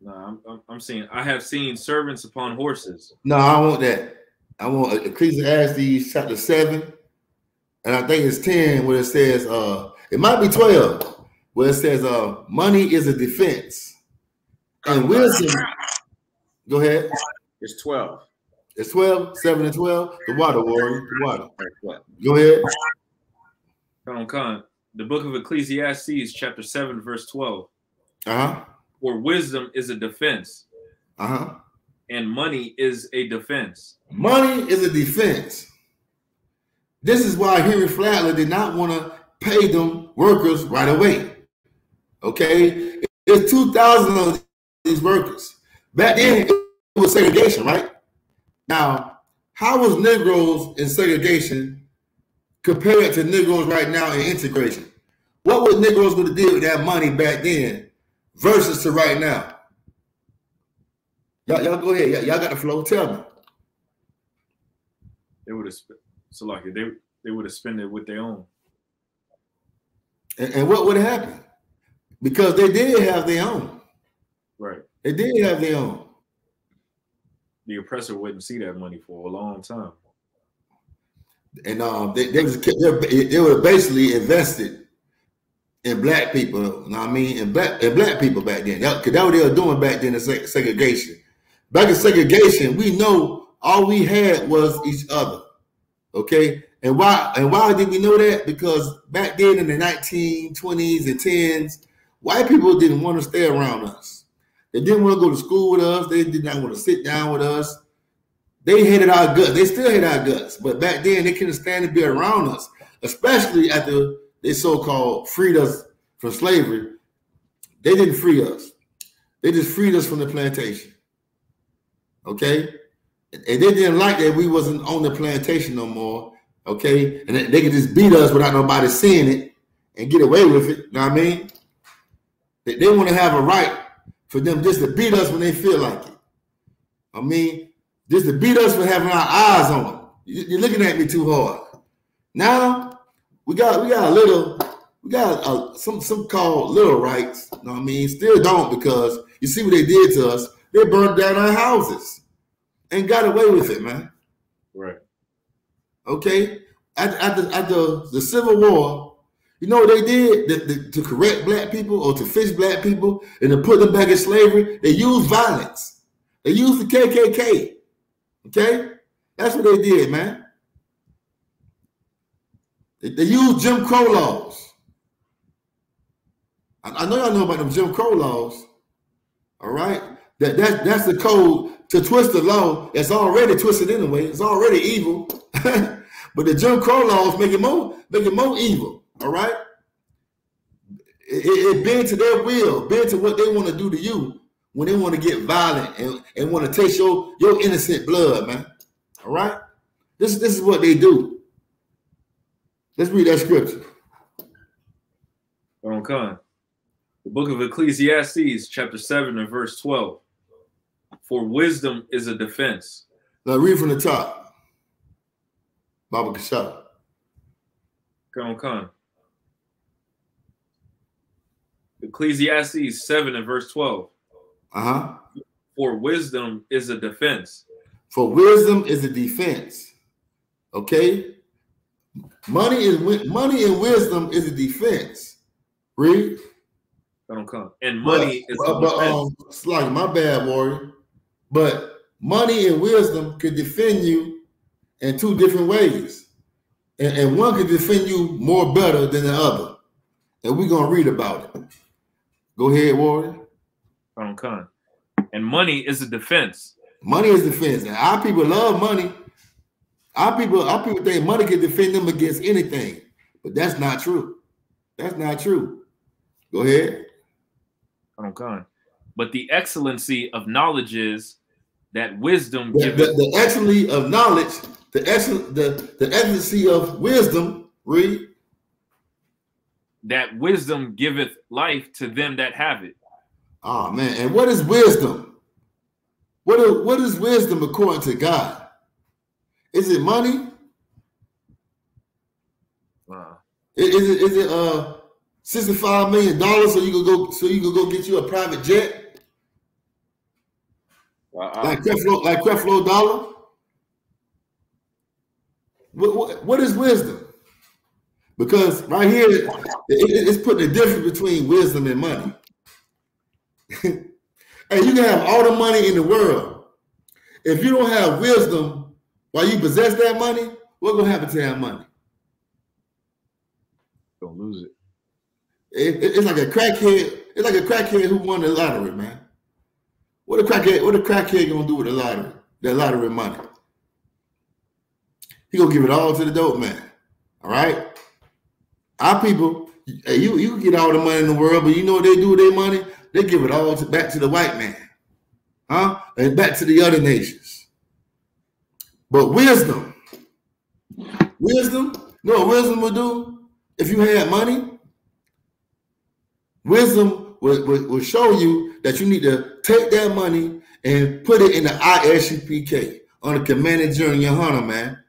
No, I'm, I'm, I'm saying I have seen servants upon horses. No, I want that. I want Ecclesiastes chapter seven, and I think it's ten where it says, uh, it might be twelve, where it says, uh, money is a defense, and wisdom. Go ahead. It's 12. It's 12, 7 and 12. The water, warrior. The water. Right, what? Go ahead. Khan Khan. The book of Ecclesiastes, chapter 7, verse 12. Uh-huh. For wisdom is a defense, Uh-huh. and money is a defense. Money is a defense. This is why Henry Flagler did not want to pay them workers right away. Okay? There's 2,000 of these workers. Back then, it was segregation, right? Now, how was Negroes in segregation compared to Negroes right now in integration? What was Negroes going to do with that money back then versus to right now? Y'all, y'all go ahead. Y'all, got the flow. Tell me. They would have so like they they would have spent it with their own. And, and what would happen? Because they did have their own. Right. They did have their own. The oppressor wouldn't see that money for a long time. And um, they, they was they, were basically invested in black people. You know what I mean? And black and black people back then. That, Cause that what they were doing back then in segregation. Back in segregation, we know all we had was each other. Okay. And why and why did we know that? Because back then in the 1920s and 10s, white people didn't want to stay around us. They didn't want to go to school with us. They did not want to sit down with us. They hated our guts. They still hate our guts. But back then, they couldn't stand to be around us, especially after they so-called freed us from slavery. They didn't free us. They just freed us from the plantation. Okay? And they didn't like that we wasn't on the plantation no more. Okay? And they- could just beat us without nobody seeing it and get away with it. You know what I mean? They, they want to have a right for them just to beat us when they feel like it. I mean, just to beat us for having our eyes on them. You- You're looking at me too hard. Now we got we got a little we got a, some some called little rights. You know what I mean? Still don't because you see what they did to us. They burned down our houses and got away with it, man. Right. Okay, after, after, after the Civil War, you know what they did The- the- to correct black people or to fix black people and to put them back in slavery? They used violence. They used the KKK. Okay, that's what they did, man. They, they use Jim Crow laws. I, I know y'all know about them Jim Crow laws. All right, that that that's the code to twist the law. It's already twisted anyway. It's already evil. [laughs] but the Jim Crow laws make it more make it more evil. All right. It, it, it bend to their will, bend to what they want to do to you when they want to get violent and, and want to taste your, your innocent blood, man. All right? This, this is what they do. Let's read that scripture. Okay. The book of Ecclesiastes, chapter 7 and verse 12. For wisdom is a defense. Now read from the top. Baba Kashab. Come on, come. Ecclesiastes 7 and verse 12. Uh-huh. For wisdom is a defense. For wisdom is a defense. Okay? Money is money and wisdom is a defense. Read. Don't come. And money but, is but, a but defense. um, it's like my bad, warrior. But money and wisdom could defend you in two different ways. And, and one could defend you more better than the other. And we're gonna read about it. Go ahead, warrior. Don't come. And money is a defense. Money is defense. And our people love money. Our people, our people think money can defend them against anything. But that's not true. That's not true. Go ahead. I Don't come. But the excellency of knowledge is that wisdom The, giveth the, the excellency of knowledge, the excellent, the, the excellency of wisdom, read. that wisdom giveth life to them that have it. Oh man, and what is wisdom? What is, what is wisdom according to God? Is it money? Uh, Is is it is it uh sixty-five million dollars so you can go so you can go get you a private jet like Creflo like Creflo Dollar? What, what, what is wisdom? Because right here it- it's putting a difference between wisdom and money. And you can have all the money in the world. If you don't have wisdom while you possess that money, what's gonna happen to that money? don't lose it. It- it- it's like a crackhead. It's like a crackhead who won the lottery, man. What a crackhead! What a crackhead gonna do with the lottery? That lottery money? He gonna give it all to the dope man. All right. Our people, hey, you you get all the money in the world, but you know what they do with their money? They give it all to, back to the white man, huh? And back to the other nations. But wisdom, wisdom, you know what wisdom would do? If you had money, wisdom will, will, will show you that you need to take that money and put it in the ISUPK on the Commanding General Yahanna, man,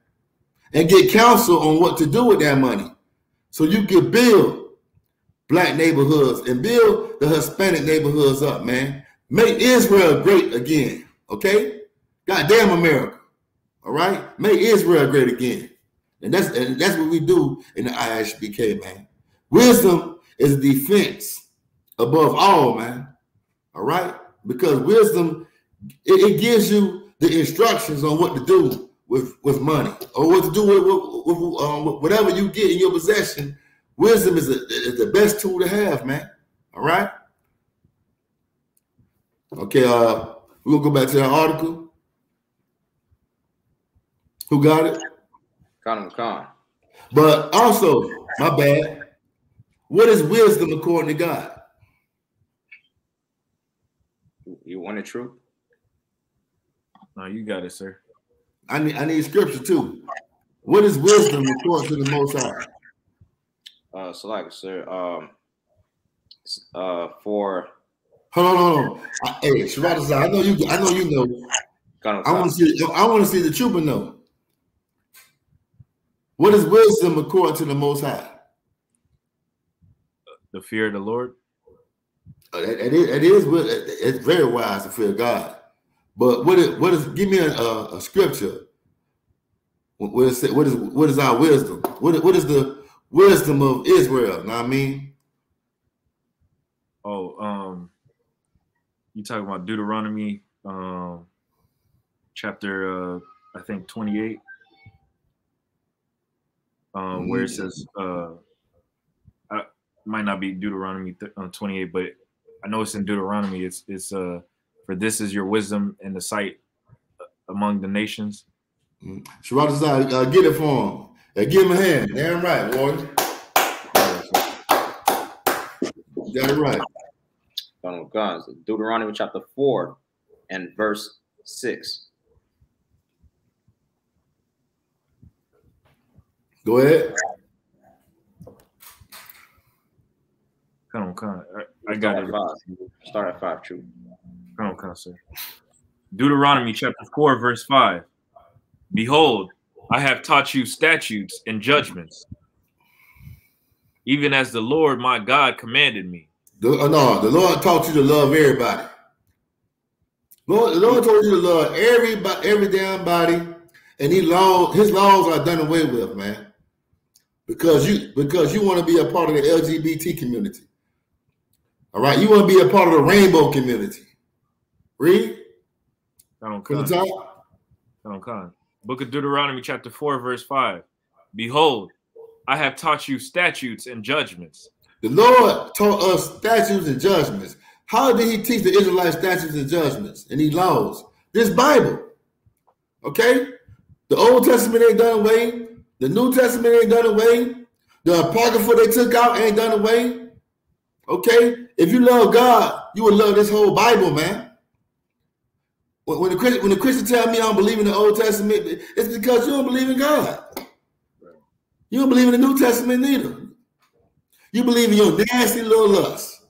and get counsel on what to do with that money. So you can build black neighborhoods and build the Hispanic neighborhoods up, man. Make Israel great again. Okay? Goddamn America. All right? Make Israel great again. And that's and that's what we do in the ISUPK, man. Wisdom is defense above all, man. All right? Because wisdom, it, it gives you the instructions on what to do with, with money or what to do with, with, with, um, with whatever you get in your possession. Wisdom is, a, is the best tool to have, man. All right? Okay, uh, we'll go back to that article. Who got it? Khan Khan. But also, my bad. What is wisdom according to God? You want it true? No, you got it, sir. I need I need scripture too. What is wisdom according to the Most High? Uh, so like, sir, um, uh, for Hold on, hold on. I, hey, Shabbat I know you. I know you know. I want to see. I want to see the trooper know. What is wisdom according to the Most High? The fear of the Lord. Uh, It, it is. It is. wi- It's very wise to fear God. But what is? What is? Give me a, a, a scripture. What what is? What is? What is our wisdom? What is, What is the wisdom of Israel? Know what I mean? Oh, um, you talking about Deuteronomy, um, chapter uh, I think twenty eight. um, where it says, uh, I, might not be Deuteronomy th- uh, 28, but I know it's in Deuteronomy. It's it's uh, for this is your wisdom in the sight among the nations. Mm. Shabbat uh, get it for him. Uh, give him a hand. Damn right, Warden. Got it right. Son guns. Deuteronomy chapter 4 and verse 6. Go ahead. Come on, come on. I, I got it. Five. Start at five, true. Come on, come on, sir. Deuteronomy chapter 4, verse 5. Behold, I have taught you statutes and judgments, even as the Lord my God commanded me. The, uh, no, the Lord taught you to love everybody. Lord, the Lord told you to love everybody, every damn body, and he law, his laws are done away with, man. Because you because you want to be a part of the LGBT community. All right, you want to be a part of the rainbow community. Read. I don't come. I don't come. Book of Deuteronomy, chapter 4, verse 5. Behold, I have taught you statutes and judgments. The Lord taught us statutes and judgments. How did he teach the Israelites statutes and judgments and these laws? This Bible. Okay? The Old Testament ain't done away. The New Testament ain't done away. The Apocrypha they took out ain't done away. Okay? If you love God, you would love this whole Bible, man. When the Christian, when the Christian tell me I don't believe in the Old Testament, it's because you don't believe in God. You don't believe in the New Testament neither. You believe in your nasty little lust.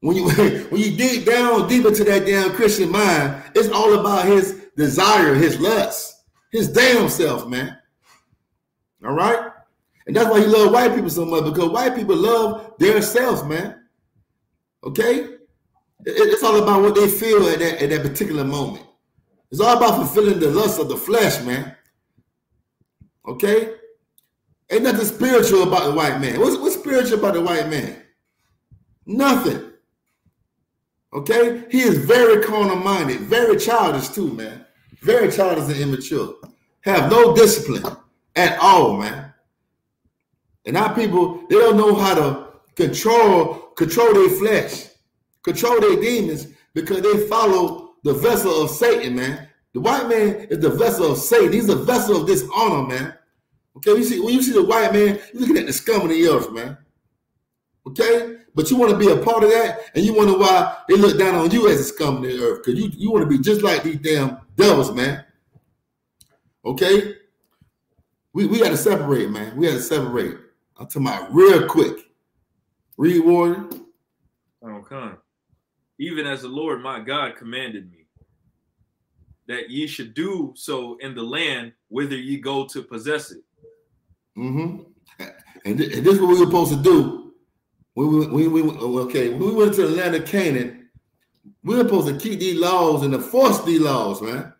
When you [laughs] when you dig down deep into that damn Christian mind, it's all about his desire, his lust, his damn self, man. All right, and that's why he love white people so much because white people love their self, man. Okay, it's all about what they feel at that, at that particular moment. It's all about fulfilling the lust of the flesh, man. Okay? Ain't nothing spiritual about the white man. What's, what's spiritual about the white man? Nothing. Okay? He is very carnal minded, very childish too, man. Very childish and immature. Have no discipline at all, man. And our people, they don't know how to control control their flesh, control their demons because they follow the vessel of Satan, man. The white man is the vessel of Satan. He's the vessel of dishonor, man. Okay, you see, when you see the white man, you're looking at the scum of the earth, man. Okay? But you want to be a part of that, and you wonder why they look down on you as a scum of the earth. Because you, you want to be just like these damn devils, man. Okay? We, we got to separate, man. We got to separate. I'm talking about real quick. Read, Warrior. Okay. Even as the Lord my God commanded me, that ye should do so in the land whither ye go to possess it. Mm-hmm. And, th- and this is what we were supposed to do. We, we, we, okay, when we went to the land of Canaan, we were supposed to keep these laws and enforce these laws, man.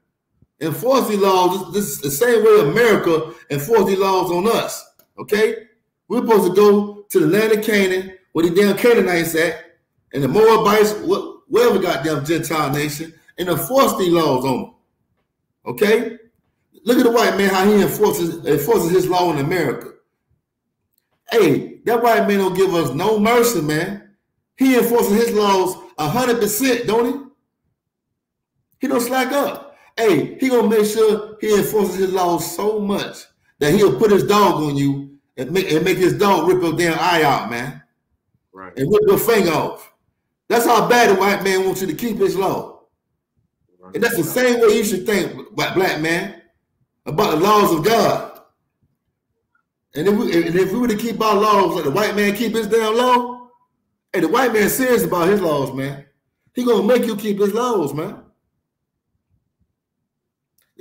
Enforce these laws. This, is the same way America enforce these laws on us. Okay? We're supposed to go to the land of Canaan, where the damn Canaanites at, and the Moabites, whatever goddamn Gentile nation, and enforce these laws on them. Okay? Look at the white man, how he enforces enforces his law in America. Hey, that white man don't give us no mercy, man. He enforces his laws hundred percent, don't he? He don't slack up. Hey, he gonna make sure he enforces his laws so much that he'll put his dog on you and make and make his dog rip your damn eye out, man. Right. And rip your finger off. That's how bad the white man wants you to keep his law. And that's the same way you should think, black man, about the laws of God. And if we, and if we were to keep our laws like the white man keep his damn law, hey, the white man serious about his laws, man. He gonna make you keep his laws, man.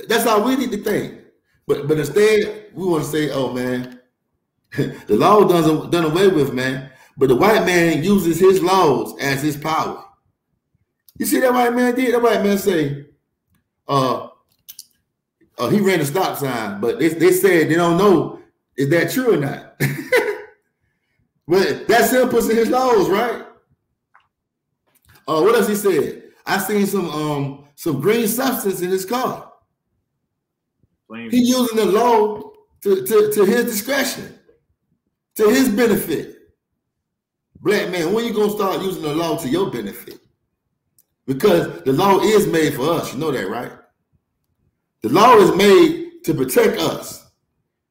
That's how we need to think. But but instead, we want to say, oh man, [laughs] the law done, done away with, man. But the white man uses his laws as his power. You see that white man did? That white man say, uh, uh he ran a stop sign, but they, they said they don't know is that true or not. but that's him pushing his laws, right? Uh, what else he said? I seen some um some green substance in his car. He using the law to to, to, to his discretion, to his benefit. Black man, when you gonna start using the law to your benefit? Because the law is made for us. You know that, right? The law is made to protect us.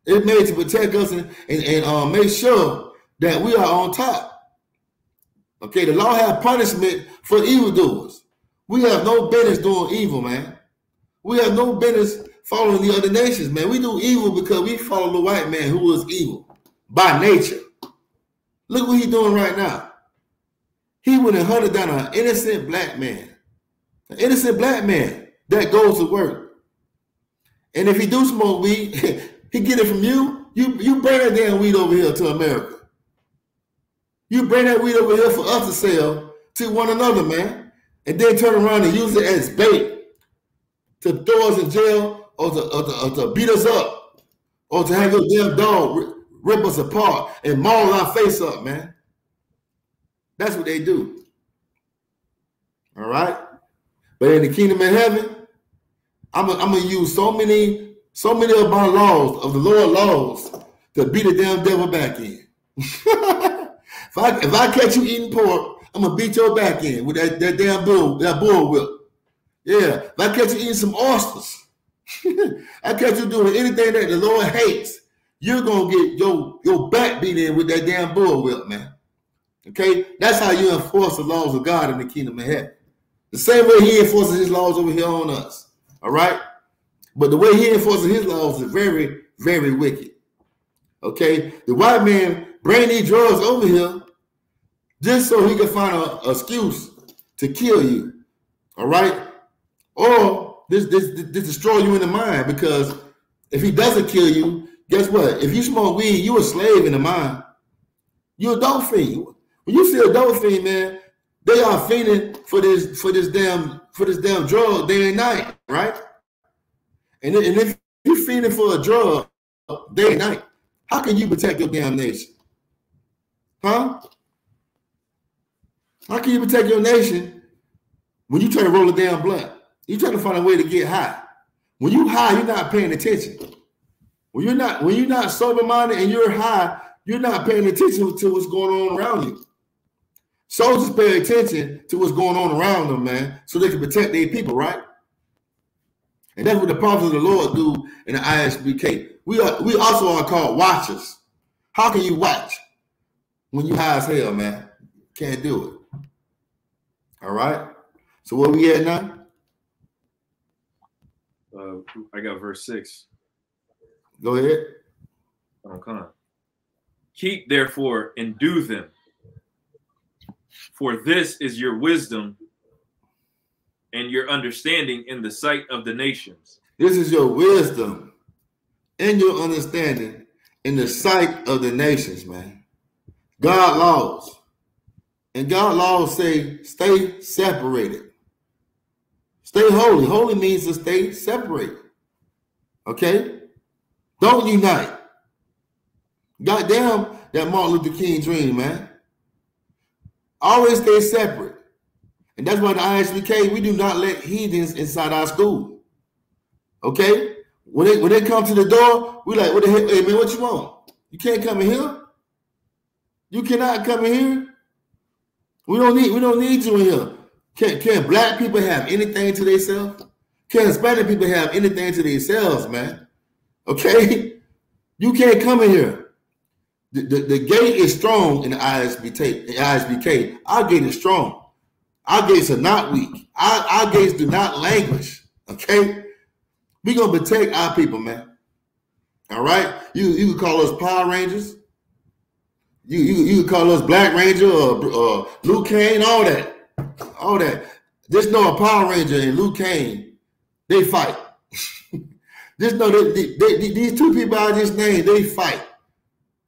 It's made to protect us and, and, and uh, make sure that we are on top. Okay, the law has punishment for evildoers. We have no business doing evil, man. We have no business following the other nations, man. We do evil because we follow the white man who is evil by nature. Look what he's doing right now. He went and hunted down an innocent black man, an innocent black man that goes to work. And if he do smoke weed, [laughs] he get it from you. You you bring that damn weed over here to America. You bring that weed over here for us to sell to one another, man, and then turn around and use it as bait to throw us in jail or to, or to, or to beat us up or to have your damn dog rip us apart and maul our face up, man. That's what they do. All right. But in the kingdom of heaven, I'm gonna use so many, so many of my laws, of the Lord laws, to beat the damn devil back in. [laughs] if I if I catch you eating pork, I'm gonna beat your back in with that, that damn bull, that bull whip. Yeah. If I catch you eating some oysters, [laughs] I catch you doing anything that the Lord hates you're gonna get your your back beat in with that damn bullwhip, man. Okay, that's how you enforce the laws of God in the kingdom of heaven. The same way He enforces His laws over here on us. All right, but the way He enforces His laws is very, very wicked. Okay, the white man bring these drugs over here just so he can find an excuse to kill you. All right, or this this this destroy you in the mind because if he doesn't kill you, guess what? If you smoke weed, you a slave in the mind. You a dope fiend. When you see a dope fiend, man, they are fiending for this for this damn for this damn drug day and night, right? And, and if you're fiending for a drug day and night, how can you protect your damn nation? Huh? How can you protect your nation when you try to roll a damn blunt? You trying to find a way to get high. When you high, you're not paying attention. When you're not when you're not sober minded and you're high, you're not paying attention to what's going on around you. Soldiers pay attention to what's going on around them, man, so they can protect their people, right? And that's what the prophets of the Lord do in the ISUPK. We are we also are called watchers. How can you watch when you high as hell, man? Can't do it. All right. So where we at now? Uh, I got verse six. Go ahead. Oh, okay. Keep therefore and do them, for this is your wisdom and your understanding in the sight of the nations. This is your wisdom and your understanding in the sight of the nations, man. God laws. And God laws say stay separated. Stay holy. Holy means to stay separated. Okay? Don't unite. Goddamn that Martin Luther King dream, man. Always stay separate. And that's why the ISUPK, we do not let heathens inside our school. Okay? When they when they come to the door, we like, what the hell? Hey man, what you want? You can't come in here. You cannot come in here. We don't need we don't need you in here. Can can black people have anything to themselves? Can Hispanic people have anything to themselves, man? Okay? You can't come in here. The, the, the gate is strong in the ISUPK. The ISUPK. Our gate is strong. Our gates are not weak. Our, our gates do not languish. Okay? we going to protect our people, man. All right? You you can call us Power Rangers. You you, you can call us Black Ranger or, or Luke Cage, all that. All that. Just know a Power Ranger and Luke Cage, they fight. [laughs] Just know that they, they, these two people I just named, they fight.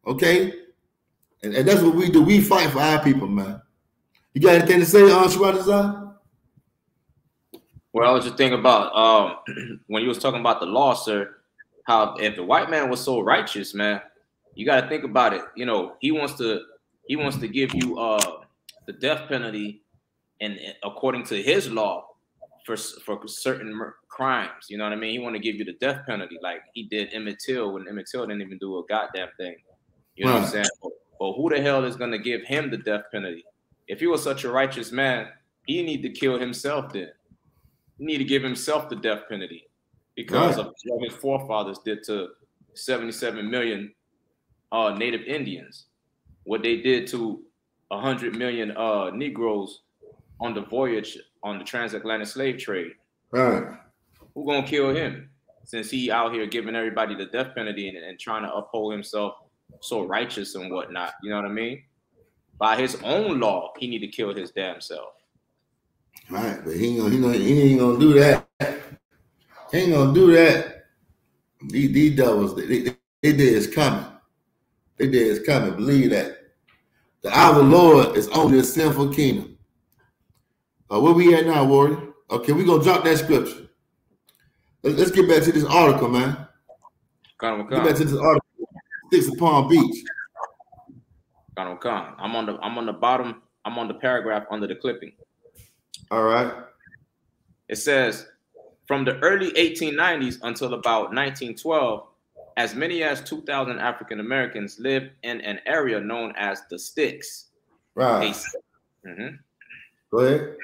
Okay? And, and, that's what we do. We fight for our people, man. You got anything to say, on Shwadazar? Well, I was just thinking about um, [clears throat] when you was talking about the law, sir, how if the white man was so righteous, man, you got to think about it. You know, he wants to he wants to give you uh, the death penalty, and according to his law, for for certain crimes. You know what I mean? He want to give you the death penalty, like he did Emmett Till when Emmett Till didn't even do a goddamn thing. You know what I'm saying? But, but who the hell is gonna give him the death penalty? If he was such a righteous man, he need to kill himself. Then he need to give himself the death penalty because Right. of what his forefathers did to 77 million uh, Native Indians. What they did to 100 million uh, Negroes on the voyage on the transatlantic slave trade. Right. Who gonna kill him? Since he out here giving everybody the death penalty and, and trying to uphold himself so righteous and whatnot. You know what I mean? By his own law, he need to kill his damn self. Right. But he ain't gonna, he, ain't gonna do that. He ain't gonna do that. These, these devils, they, they, they day is coming. They day is coming. Believe that. The our Lord is on this sinful kingdom. Uh, where we at now, Warrior? Okay, we gonna drop that scripture. Let's, let's get back to this article, man. Khan Get back to this article. Stix of Palm Beach. Khan Khan. I'm on the I'm on the bottom. I'm on the paragraph under the clipping. All right. It says from the early 1890s until about 1912, as many as 2,000 African Americans lived in an area known as the Sticks. Right. Mhm. Go ahead.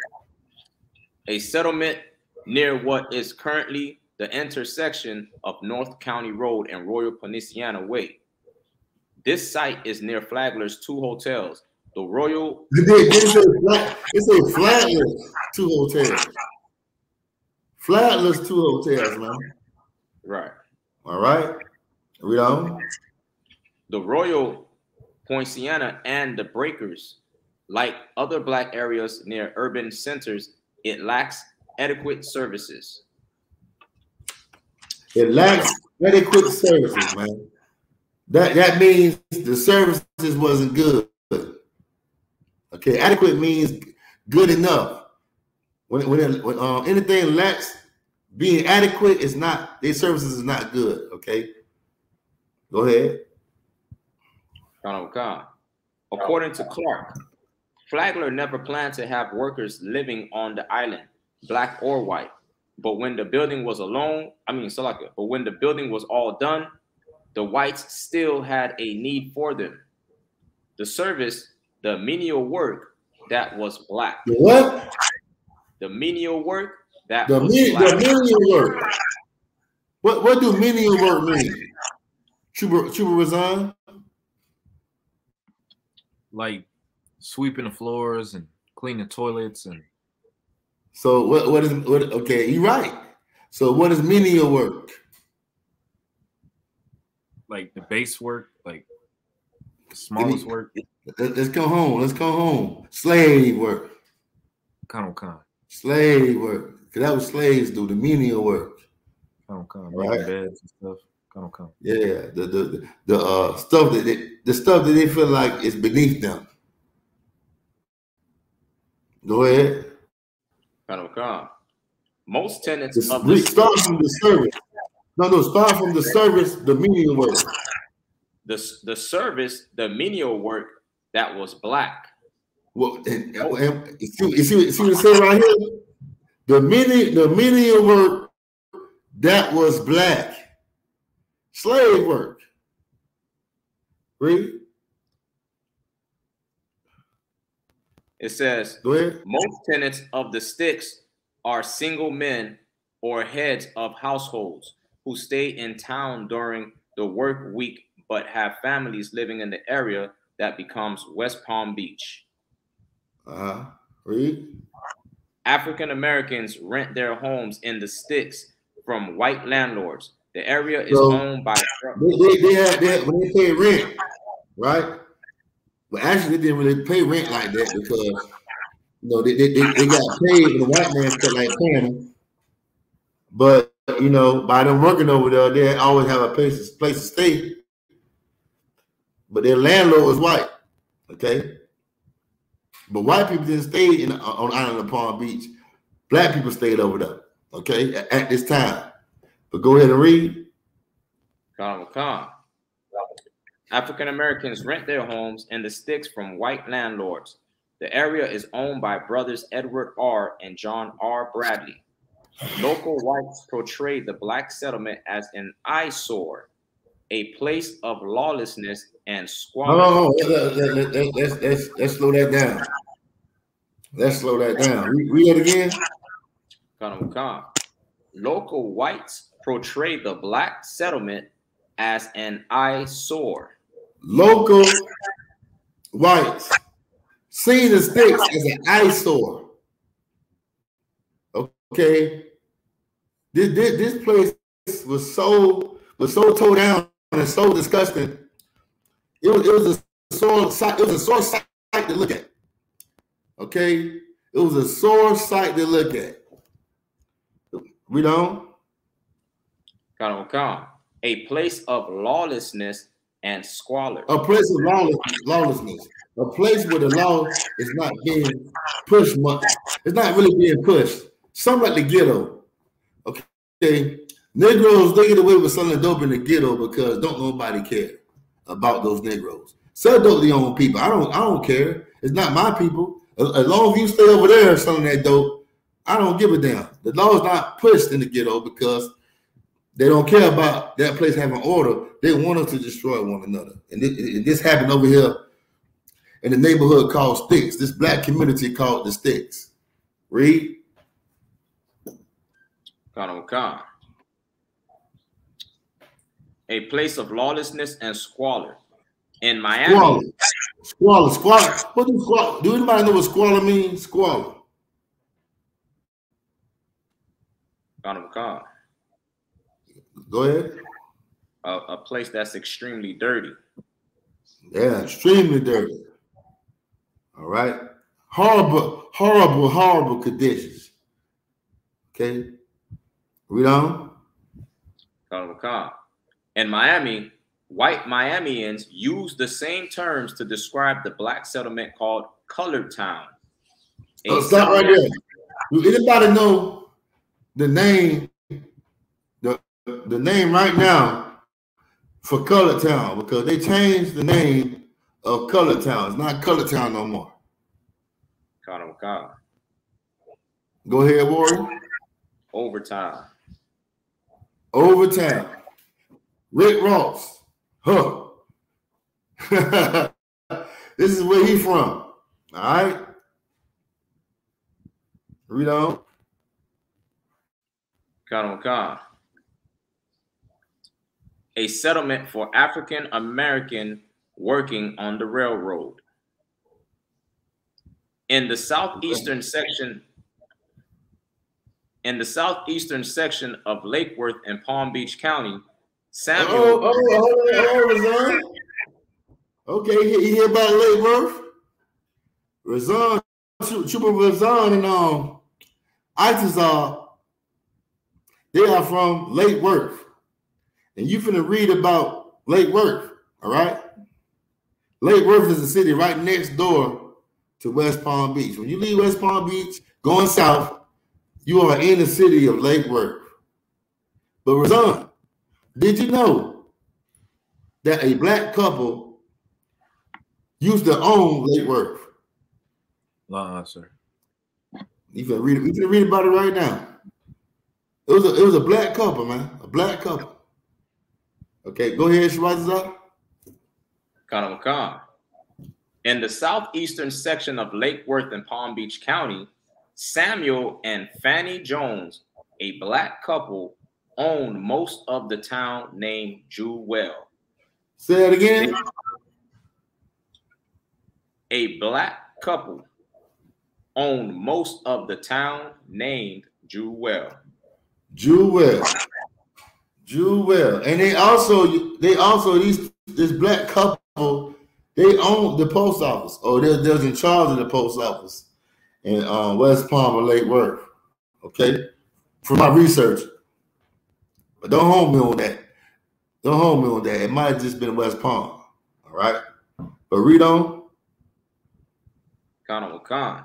A settlement near what is currently the intersection of North County Road and Royal Poinciana Way. This site is near Flagler's two hotels, the Royal It's a Flatless two hotels. Flatless two hotels, man. right, All right. Read on. the Royal Poinciana and the Breakers, like other black areas near urban centers, it lacks adequate services. It lacks adequate services, man. That that means the services wasn't good. Okay, adequate means good enough. When when, it, when uh, anything lacks being adequate, it's not. Their services is not good. Okay, go ahead. Colonel Khan. According to Clark, Flagler never planned to have workers living on the island, black or white. But when the building was alone, I mean Salaka, but when the building was all done, the whites still had a need for them. The service, the menial work that was black. The what? The menial work that The was men, black. the menial work. What what do menial work mean? Chuba Chuba resign. Like sweeping the floors and cleaning toilets and So what what is what? Okay, you're right. So what is menial work? like the base work, like the smallest work. Let- Let's go home. Let's go home. Slave work. Kind of kind, Slave work. Cause that was slaves do the menial work. kind of kind, Right. beds and stuff. Of kind. Yeah, the the the, the uh, stuff that they, the stuff that they feel like is beneath them. Go ahead. Colonel Khan. Most tenants Just of the start from the service. No, no, start from the service, the menial work. the, the service, the menial work that was black. Well, and, and you see, you see, you see what it says right here? The mini, the menial work that was black, slave work. Read. It says Go ahead. most tenants of the sticks are single men or heads of households who stay in town during the work week but have families living in the area that becomes West Palm Beach. Uh-huh. Read. African Americans rent their homes in the sticks from white landlords. The area is So- owned by They, they, they had that when they pay rent, right? But actually, they didn't really pay rent like that because you know they, they, they, they got paid when the white man felt like paying. But you know, by them working over there, they always have a place place to stay. But their landlord was white, okay. But white people didn't stay in on island of Palm Beach. Black people stayed over there, okay, at, at this time. But go ahead and read. Colonel Khan. African Americans rent their homes in the sticks from white landlords. The area is owned by brothers Edward R. and John R. Bradley. Local whites portrayed the black settlement as an eyesore, a place of lawlessness and squalor. Let, let, let, let's, let's, let's slow that down. Let's slow that down. Read, it again. Local whites portrayed the black settlement as an eyesore. Local whites seen the sticks as an eyesore. Okay, this, this, this place was so was so tore down and so disgusting. It was it was a sore sight. It was a sore sight to look at. Okay, it was a sore sight to look at. We don't got on. Come A place of lawlessness and squalor. A place of lawlessness. A place where the law is not being pushed much. It's not really being pushed. Something like the ghetto. Okay. Negroes, they get away with selling dope in the ghetto because don't nobody care about those Negroes. Sell dope to your own people. I don't I don't care. It's not my people. As long as you stay over there selling that dope, I don't give a damn. The law is not pushed in the ghetto because they don't care about that place having order. They want us to destroy one another. And this, and this happened over here in the neighborhood called Sticks, this black community called the Sticks. Read. Khan. A place of lawlessness and squalor. In Miami. Squalor. Squalor. Squalor. What do squalor? Do anybody know what squalor means? Squalor. Khan. Go ahead. A, a place that's extremely dirty. Yeah, extremely dirty. All right. Horrible, horrible, horrible conditions. Okay. Read on. In Miami, white Miamians use the same terms to describe the black settlement called Colored Town. Oh, stop right there. Do anybody know the name, the, name right now for Color Town? Because they changed the name of Color Town. It's not Color Town no more. Connor McCall. Go ahead, Warren. Overtown. Overtown. Rick Ross. Huh. [laughs] this is where he from. All right. Read on. Connor McCall. A settlement for African American working on the railroad. In the southeastern section, in the southeastern section of Lake Worth and Palm Beach County, Samuel. Oh, oh, oh, oh, Okay, you hear about Lake Worth? Razan, Trooper Razan and um, Itazar, they are from Lake Worth. And you finna read about Lake Worth, all right? Lake Worth is a city right next door to West Palm Beach. When you leave West Palm Beach going south, you are in the city of Lake Worth. But Razan, did you know that a black couple used to own Lake Worth? Uh-uh, sir. You can read it. You can read about it right now. It was a it was a black couple, man. A black couple. Okay, go ahead, Shwazazar. Kana Makan. In the southeastern section of Lake Worth and Palm Beach County, Samuel and Fanny Jones, a black couple, owned most of the town named Jewell. Say it again. A black couple owned most of the town named Jewell. Jewell. Jewell. And they also they also these this black couple they own the post office, or they're, they're in charge of the post office in um, West Palm or Lake Worth. Okay, from my research, but don't hold me on that. Don't hold me on that. It might have just been West Palm. All right, but read on. Khan Khan.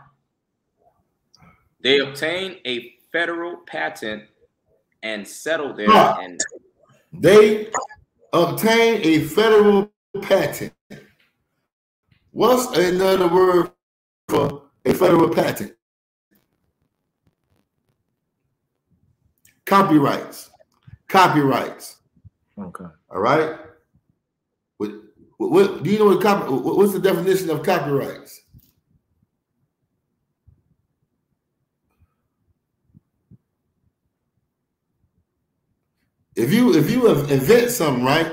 They obtained a federal patent and settled there. And they obtained a federal patent. What's another word for a federal patent? Copyrights. Copyrights. Okay. All right. What, what, what do you know what copy, what's the definition of copyrights? If you if you invent something, right?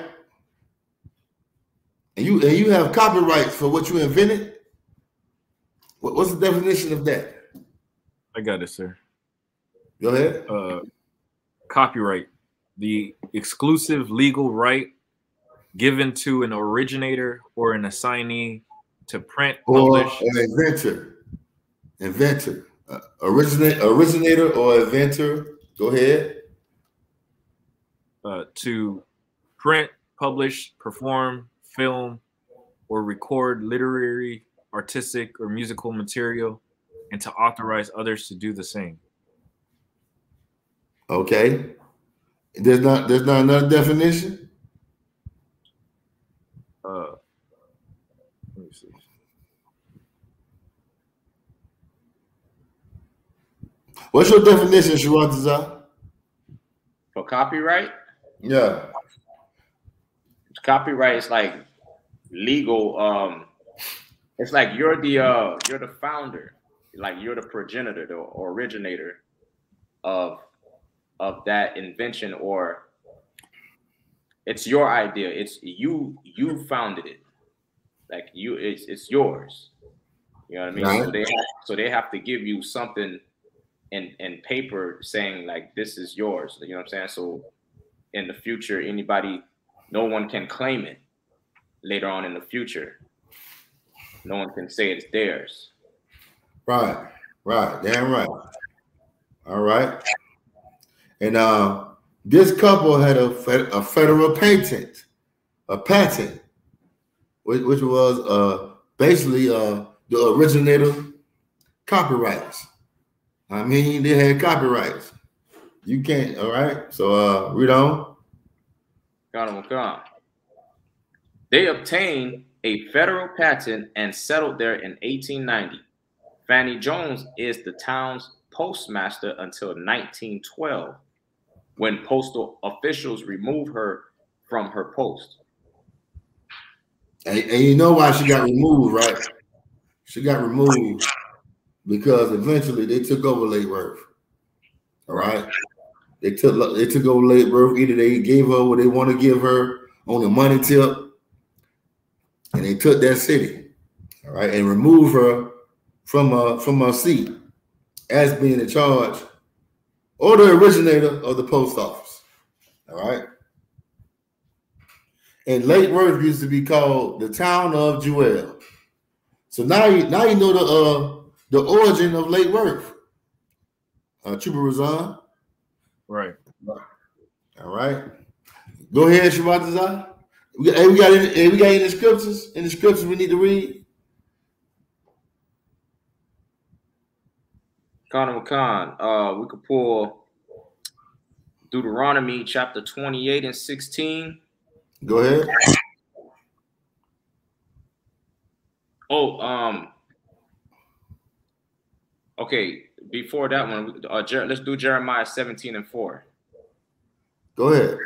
And you and you have copyrights for what you invented, what, what's the definition of that? I got it, sir. Go ahead. Uh, copyright, the exclusive legal right given to an originator or an assignee to print, or publish, an inventor, inventor, uh, originate, originator or inventor. Go ahead. Uh, to print, publish, perform, film, or record literary, artistic, or musical material, and to authorize others to do the same. Okay. There's not there's not another definition. Uh, let me see. What's your definition, Sharatazar? For copyright, Yeah. copyright is like legal. Um, it's like you're the uh, you're the founder, like you're the progenitor, the originator of of that invention, or it's your idea. It's you you founded it, like you it's it's yours. You know what I mean? So they have, so they have to give you something in in paper saying like this is yours. You know what I'm saying? So in the future, anybody, no one can claim it later on in the future. No one can say it's theirs. Right. Right. Damn right. All right. And uh, this couple had a, a federal patent, a patent, which, which was uh, basically uh, the originator copyrights. I mean, they had copyrights. You can't. All right. So uh, read on. Got 'em, got 'em. They obtained a federal patent and settled there in 1890. Fanny Jones is the town's postmaster until 1912, when postal officials removed her from her post. And, and you know why she got removed, right? She got removed because eventually they took over Lake Worth. All right. They took they took over Lake Worth. Either they gave her what they want to give her on the money tip, and they took that city, all right, and removed her from uh from her seat as being in charge or the originator of the post office. All right. And Lake Worth used to be called the town of Jewell. So now you now you know the uh the origin of Lake Worth. Uh Chuba Razan. Right. All right. Go ahead, Shabbat we hey, we got any, hey, we got any scriptures? Any scriptures we need to read? Khan Khan, uh, we could pull Deuteronomy chapter 28 and 16. Go ahead. Oh, um, okay. Before that one, uh, Jer- let's do Jeremiah 17 and 4. Go ahead.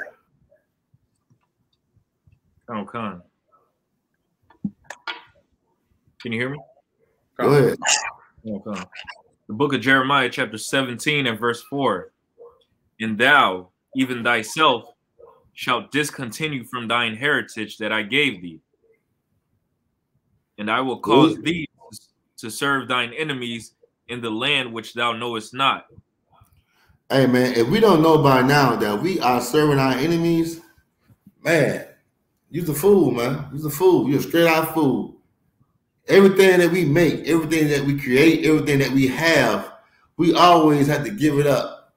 Oh, Khan. Can you hear me? Go ahead. Oh, Khan. The book of Jeremiah, chapter 17 and verse 4. And thou, even thyself, shalt discontinue from thine heritage that I gave thee. And I will cause Ooh. thee to serve thine enemies in the land which thou knowest not. Hey man, if we don't know by now that we are serving our enemies, man, you's a fool, man. You's a fool. You're a straight out fool. Everything that we make, everything that we create, everything that we have, we always have to give it up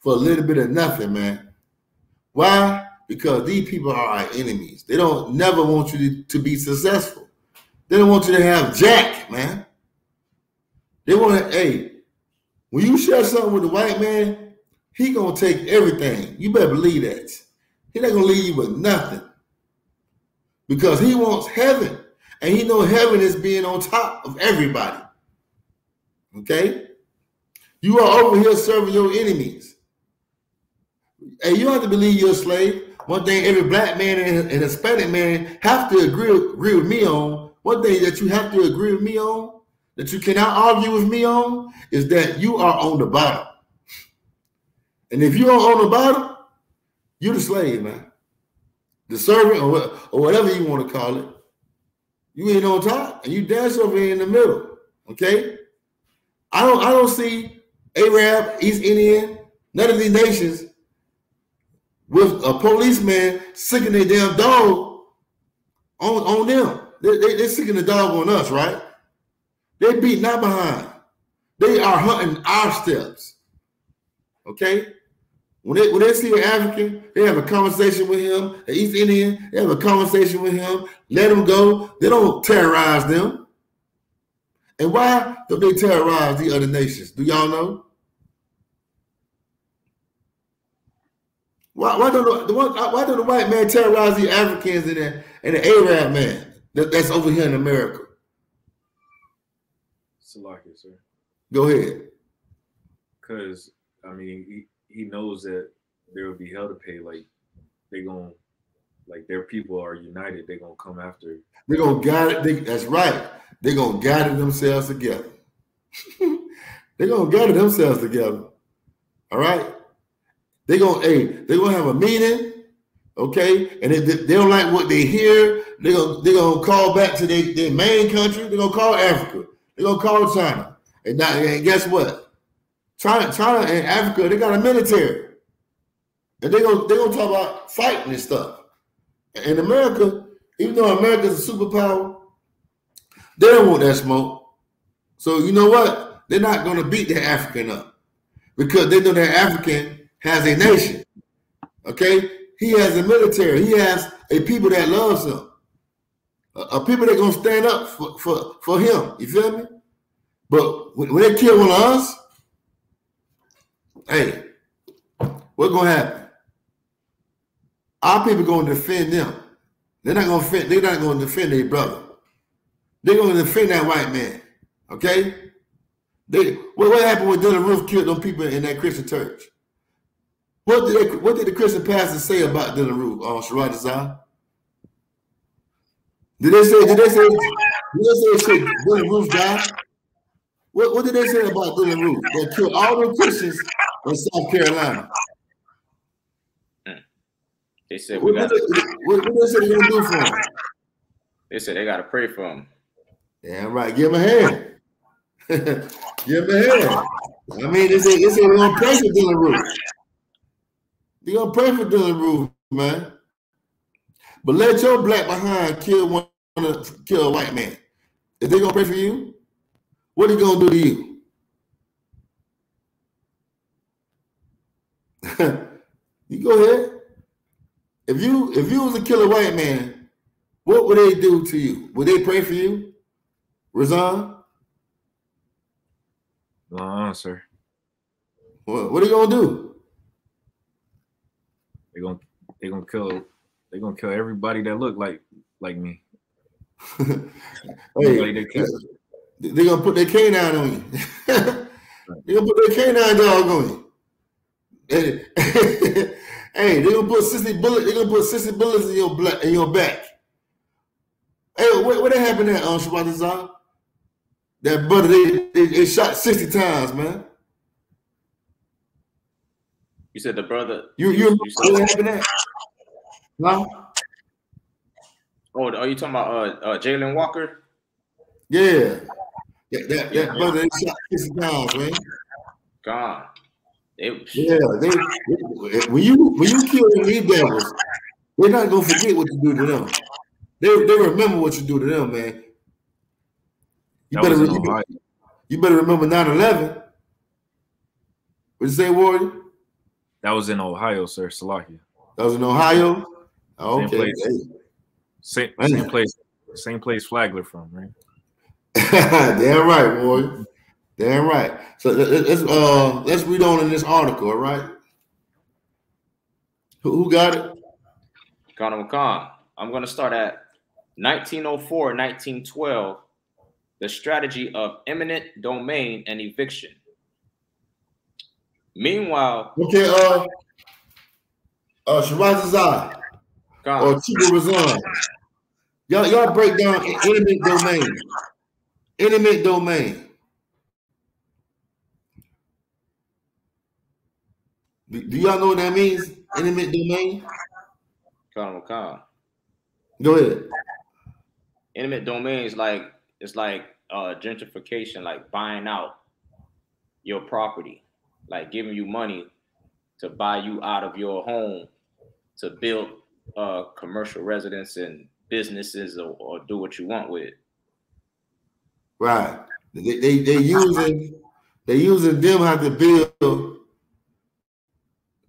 for a little bit of nothing, man. Why? Because these people are our enemies. They don't never want you to, to be successful. They don't want you to have jack, man. They want to, hey, when you share something with the white man, he gonna take everything. You better believe that. He not gonna leave you with nothing. Because he wants heaven. And he know heaven is being on top of everybody. Okay? You are over here serving your enemies. Hey, you have to believe you're a slave. One thing every black man and, and Hispanic man have to agree, agree with me on. One thing that you have to agree with me on, that you cannot argue with me on, is that you are on the bottom. And if you're on the bottom, you're the slave, man. The servant or, or whatever you want to call it. You ain't on top and you dance over in the middle. Okay. I don't I don't see Arab, East Indian, none of these nations with a policeman sicking their damn dog on, on them. They, they, they're sicking the dog on us, right? They beat not behind. They are hunting our steps. Okay? When they when they see an African, they have a conversation with him. An East Indian, they have a conversation with him. Let them go. They don't terrorize them. And why do they terrorize the other nations? Do y'all know? Why, why don't the why don't the white man terrorize the Africans and the and the Arab man that, that's over here in America? Salakia, sir. Go ahead. Because I mean, he he knows that there will be hell to pay. Like they gonna like their people are united. They're gonna come after. They're gonna gather. They, that's right. They're gonna gather themselves together. [laughs] they're gonna gather themselves together. All right. They're gonna hey, they're gonna have a meeting. Okay, and if they, don't like what they hear, they're gonna they're gonna call back to their, their main country. They're gonna call Africa. They're gonna call China. And, now, and guess what? China, China and Africa, they got a military. And they're gonna they gonna talk about fighting and stuff. In America, even though America's a superpower, they don't want that smoke. So you know what? They're not gonna beat the African up because they know that African has a nation. Okay, he has a military. He has a people that loves him. A, a people that gonna stand up for, for, for him. You feel me? But when, when they kill one of us, hey, what's gonna happen? Our people gonna defend them. They're not gonna defend, they're not gonna defend their brother. They're gonna defend that white man. Okay? They what, what happened when Dylann Roof killed them people in that Christian church? What did they, what did the Christian pastor say about Dylann Roof on Sharad Azar? Did they say did they say did they say Dylann Roof died? What, what did they say about Dylann Roof? They killed all the Christians in South Carolina. Hmm. They said we got. What, what, did they say they gonna do for him? They said they got to pray for him. Damn right. Give him a hand. [laughs] Give him a hand. I mean, they say they say they're gonna pray for Dylann Roof. They're gonna pray for Dylann Roof, man. But let your black behind kill one, kill a white man. If they gonna pray for you, what are you gonna do to you? [laughs] you go ahead. If you if you was to kill a killer white man, what would they do to you? Would they pray for you? Resign? No answer. What, what are you gonna do? They're gonna they're gonna kill they're gonna kill everybody that look like like me. [laughs] hey, they're gonna put their canine on you. [laughs] they're gonna put their canine dog on you. Hey, [laughs] hey, they're gonna put 60 bullets, they're gonna put 60 bullets in your black in your back. Hey, what, what happened there, um Shabbat That brother, they, they, they shot 60 times, man. You said the brother. You you, you said what happened there? No. Oh, are you talking about uh, uh Jayland Walker? Yeah. That, that, that brother they shot 60 times, man. Gone. They, yeah, they, they, when you when you kill these devils, they're not gonna forget what you do to them. They, they remember what you do to them, man. You better you, you, better remember 9-11. What you say, Warrior? That was in Ohio, sir. Salakia. That was in Ohio? Oh, okay. Same place, same, same place, same place Flagler from, right? [laughs] Damn right, boy. Damn right. So let's uh let's read on in this article, all right? Who, who got it? Connor McCon. I'm gonna start at 1904, 1912, the strategy of eminent domain and eviction. Meanwhile, okay, uh uh Shirazazai or Chiba Razan. Y'all, y'all break down intimate domain. Intimate domain. Do, do y'all know what that means? Intimate domain? Come on, Go ahead. Intimate domain is like it's like uh gentrification, like buying out your property, like giving you money to buy you out of your home to build uh commercial residence and businesses or, or do what you want with it. Right. They they they using they using them how to build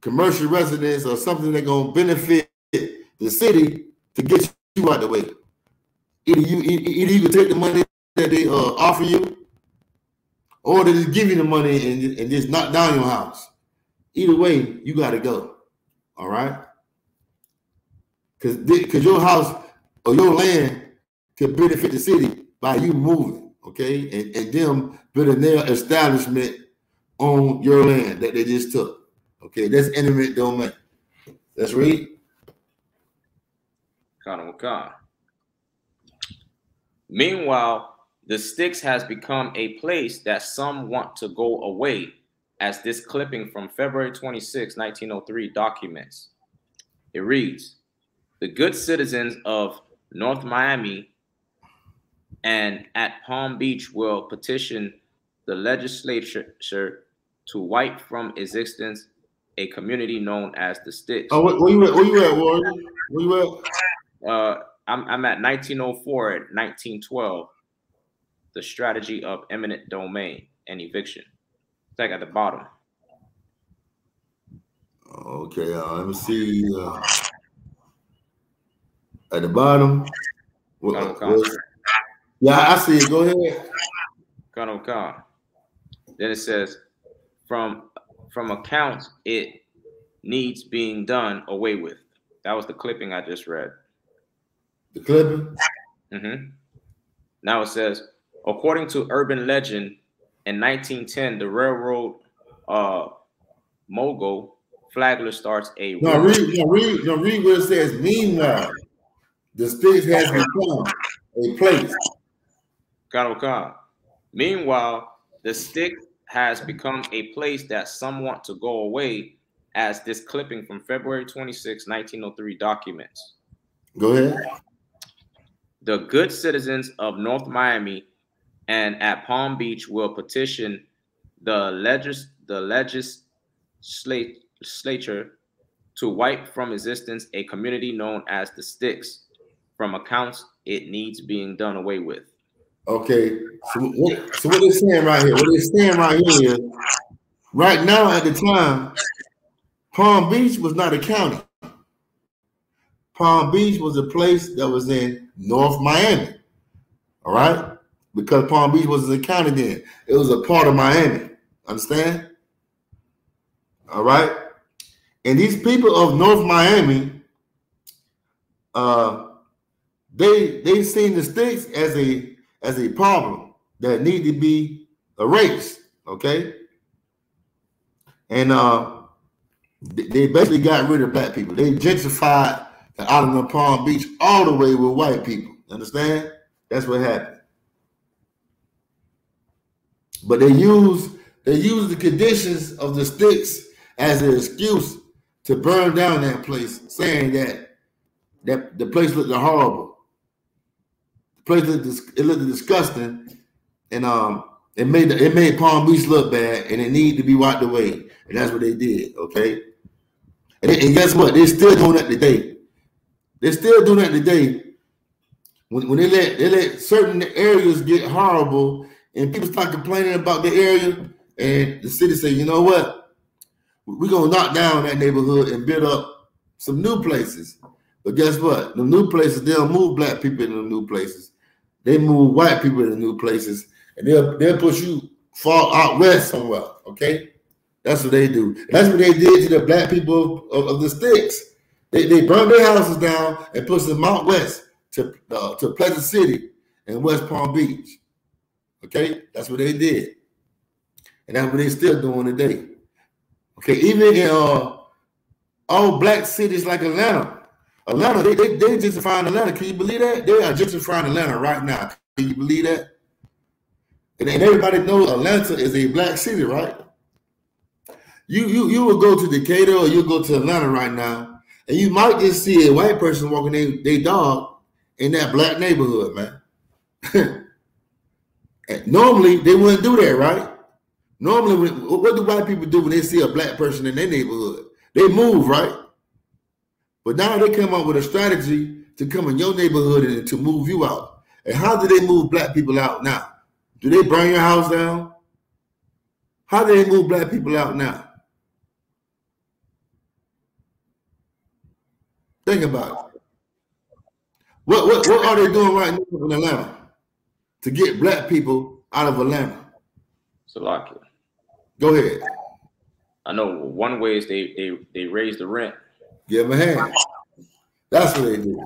commercial residence or something that's gonna benefit the city to get you out the way. Either you either you can take the money that they uh, offer you, or they just give you the money and, and just knock down your house. Either way, you got to go. All right, because because your house or your land can benefit the city by you moving. Okay, and, and them building their establishment on your land that they just took. Okay, that's eminent domain. Let's read. Meanwhile, the Stix has become a place that some want to go away, as this clipping from February 26, 1903 documents. It reads The good citizens of North Miami and at Palm Beach will petition the legislature to wipe from existence a community known as the Stix. Oh, where, where you at? Where you at, Warren? Where you at? Uh, I'm, I'm at 1904 at 1912. The strategy of eminent domain and eviction. It's like at the bottom. Okay, uh, let me see. Uh, at the bottom. What, yeah, I see it. Go ahead. Colonel Khan. Then it says, from from accounts, it needs being done away with. That was the clipping I just read. The clipping? Mm-hmm. Now it says, according to urban legend, in 1910, the railroad uh, mogul Flagler starts a. No, read, no, read, no, read where it says, meanwhile, the state has become a place. Khan. Oh Meanwhile, the stick has become a place that some want to go away, as this clipping from February 26, 1903 documents. Go ahead the good citizens of North Miami and at Palm Beach will petition the legis the legislature to wipe from existence a community known as the Stix from accounts it needs being done away with. Okay, so what, so what they're saying right here, what they're saying right here is, right now at the time, Palm Beach was not a county. Palm Beach was a place that was in North Miami. All right? Because Palm Beach wasn't a county then. It was a part of Miami. Understand? All right? And these people of North Miami, uh, they they seen the Stix as a as a problem that need to be erased. Okay. And uh, they basically got rid of black people. They gentrified the island of Palm Beach all the way with white people. Understand? That's what happened. But they use they use the conditions of the Stix as an excuse to burn down that place, saying that that the place looked horrible. The place it looked disgusting, and um, it made it made Palm Beach look bad, and it needed to be wiped away, and that's what they did. Okay, and, and guess what? They're still doing that today. They're still doing that today. When, when they let they let certain areas get horrible and people start complaining about the area, and the city say, you know what, we're gonna knock down that neighborhood and build up some new places. But guess what? The new places they'll move black people into the new places. They move white people to new places, and they'll they'll push you far out west somewhere. Okay, that's what they do. That's what they did to the black people of, of, the Stix. They, they burned their houses down and pushed them out west to uh, to Pleasant City and West Palm Beach. Okay, that's what they did, and that's what they're still doing today. Okay, even in uh, all black cities like Atlanta. Atlanta, they, they, they gentrifying Atlanta. Can you believe that? They are just gentrifying Atlanta right now. Can you believe that? And, and everybody knows Atlanta is a black city, right? You you you will go to Decatur or you'll go to Atlanta right now, and you might just see a white person walking their they dog in that black neighborhood, man. [laughs] normally they wouldn't do that, right? Normally, what do white people do when they see a black person in their neighborhood? They move, right? But now they come up with a strategy to come in your neighborhood and to move you out. And how do they move black people out now? Do they burn your house down? How do they move black people out now? Think about it. What, what, what are they doing right now in Atlanta to get black people out of Atlanta? Salakia. Go ahead. I know one way is they they they raise the rent. Give them a hand. That's what they do.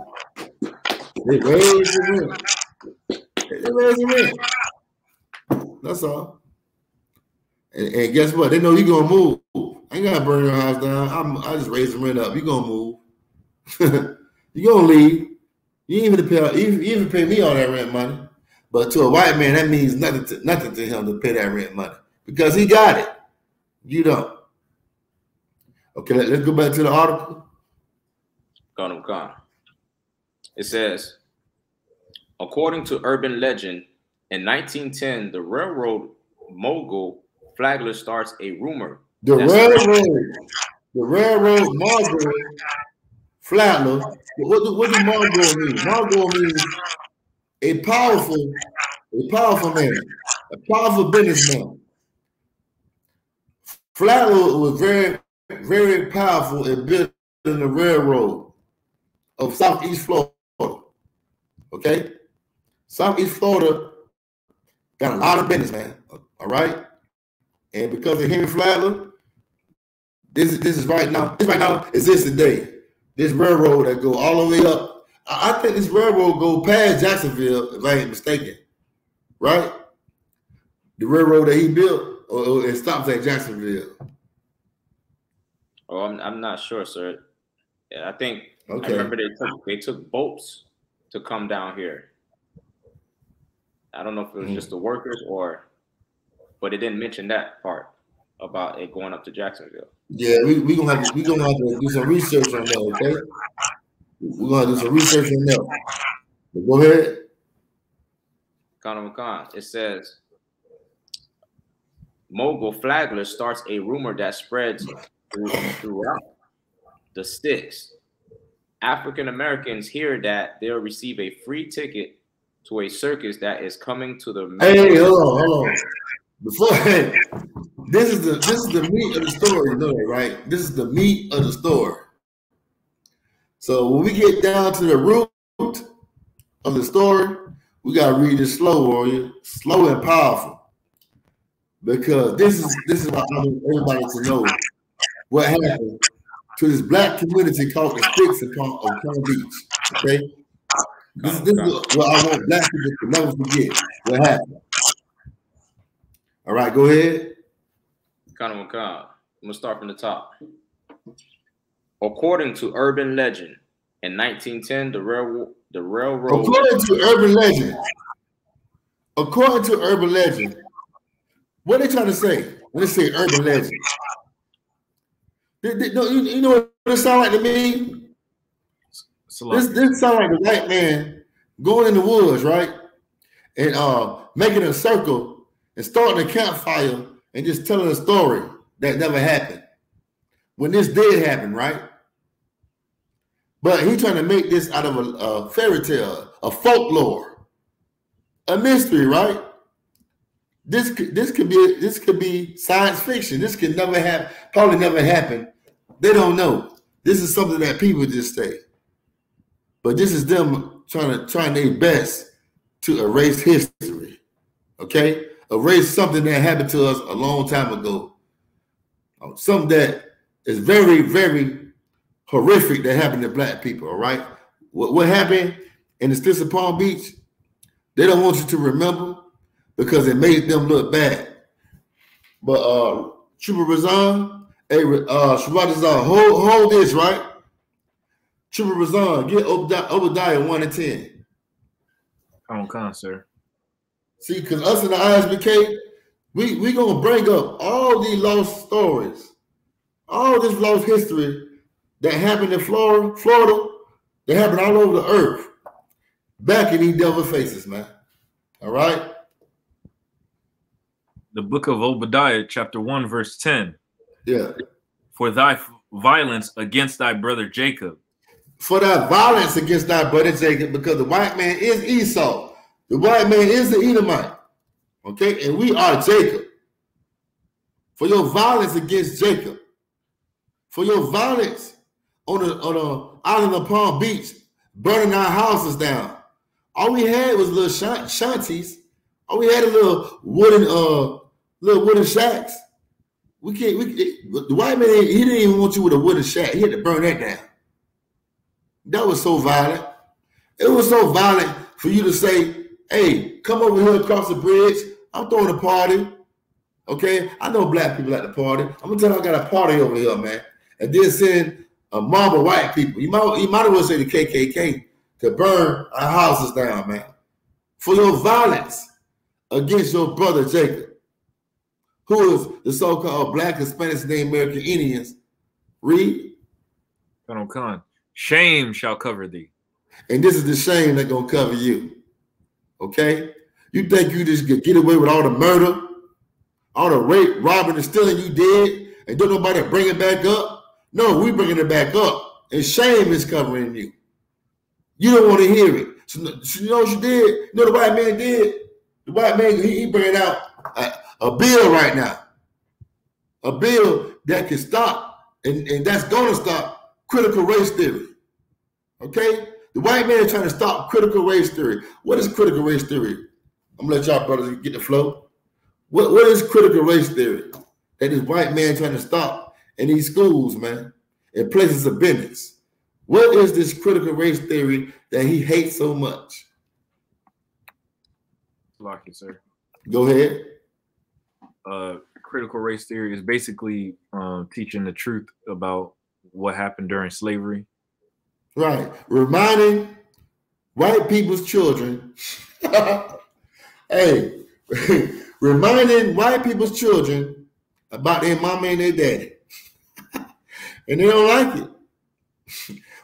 They raise the rent. They raise the rent. That's all. And, and, guess what? They know you're gonna move. I ain't gotta burn your house down. I'm I just raise the rent up. You're gonna move. [laughs] you're gonna leave. You even pay you even pay me all that rent money. But to a white man, that means nothing to nothing to him to pay that rent money because he got it. You don't. Okay, let, us go back to the article. Gone, gone. It says, according to urban legend, in 1910, the railroad mogul Flagler starts a rumor. The railroad, the railroad mogul Flagler. What do, what do mogul mean? Mogul means a powerful, a powerful man, a powerful businessman. Flagler was very, very powerful in building the railroad of Southeast Florida. Okay? Southeast Florida got a lot of business, man. All right? And because of Henry Flagler, this is this is right now, this right now is this today. This railroad that go all the way up. I think this railroad go past Jacksonville, if I ain't mistaken. Right? The railroad that he built or, it stops at Jacksonville? Oh, I'm, I'm not sure, sir. Yeah, I think okay. I remember they took they took boats to come down here. I don't know if it was mm. just the workers or, but it didn't mention that part about it going up to Jacksonville. Yeah, we we gonna have to, we gonna have to do some research on that. Okay, we're gonna do some research on that. But go ahead. Connor McCon. It says mogul Flagler starts a rumor that spreads throughout the Stix. African Americans hear that they'll receive a free ticket to a circus that is coming to the. Hey, hold on, hold on. Before [laughs] this is the this is the meat of the story, that, right? This is the meat of the story. So when we get down to the root of the story, we gotta read it slow, warrior, slow and powerful because this is this is what I want everybody to know what happened to this black community called the Stix of Palm, Beach. Okay, this, this is what I want black people to never forget. What happened? All right, go ahead. Kind of I'm gonna start from the top. According to urban legend, in 1910, the railroad the railroad. According to urban legend, according to urban legend, what are they trying to say when they say urban legend? They, they, no, you, you, know what this sound like to me? This this sound like a white man going in the woods, right? And uh making a circle and starting a campfire and just telling a story that never happened. When this did happen, right? But he trying to make this out of a, a fairy tale, a folklore, a mystery, right? This could this could be this could be science fiction. This could never have probably never happen. They don't know. This is something that people just say. But this is them trying to trying their best to erase history. Okay? Erase something that happened to us a long time ago. Something that is very, very horrific that happened to black people. All right. What, what happened in the Stix of Palm Beach? They don't want you to remember because it made them look bad. But uh Trooper Razan Hey, uh, Shabbat hold, hold this, right? Triple Razan, get Obadiah, Obadiah 1 and 10. On con, sir. See, because us in the ISUPK, we we gonna bring up all these lost stories, all this lost history that happened in Florida, Florida, that happened all over the earth, back in these devil faces, man. All right. The book of Obadiah, chapter 1, verse 10. Yeah. For thy violence against thy brother Jacob. For thy violence against thy brother Jacob, because the white man is Esau. The white man is the Edomite. Okay, and we are Jacob. For your violence against Jacob, for your violence on the on the island of Palm Beach, burning our houses down. All we had was little shanties. All we had a little wooden uh little wooden shacks. We can't. We the white man he didn't even want you with a wooden shack. He had to burn that down. That was so violent. It was so violent for you to say, Hey, come over here across the bridge. I'm throwing a party. Okay, I know black people at the party. I'm gonna tell you I got a party over here, man. And then send a mob of white people. You might you might as well say the KKK to burn our houses down, man. For your violence against your brother Jacob, who is the so-called black Hispanic named American Indians. Read. Colonel Khan. Shame shall cover thee. And this is the shame that's gonna cover you. Okay? You think you just get, get away with all the murder, all the rape, robbing, and stealing you did, and don't nobody bring it back up? No, we bringing it back up. And shame is covering you. You don't want to hear it. So, so you know what you did? You know the white man did? The white man, he, he bringing out a, a bill right now. A bill that can stop, and, and that's going to stop critical race theory. Okay? The white man is trying to stop critical race theory. What is critical race theory? I'm gonna let y'all brothers get the flow. What, what is critical race theory? That this white man trying to stop in these schools, man, in places of business. What is this critical race theory that he hates so much? Lock it, sir. Go ahead. Uh, critical race theory is basically um, teaching the truth about what happened during slavery Right. Reminding white people's children, [laughs] hey, [laughs] reminding white people's children about their mama and their daddy. [laughs] and they don't like it.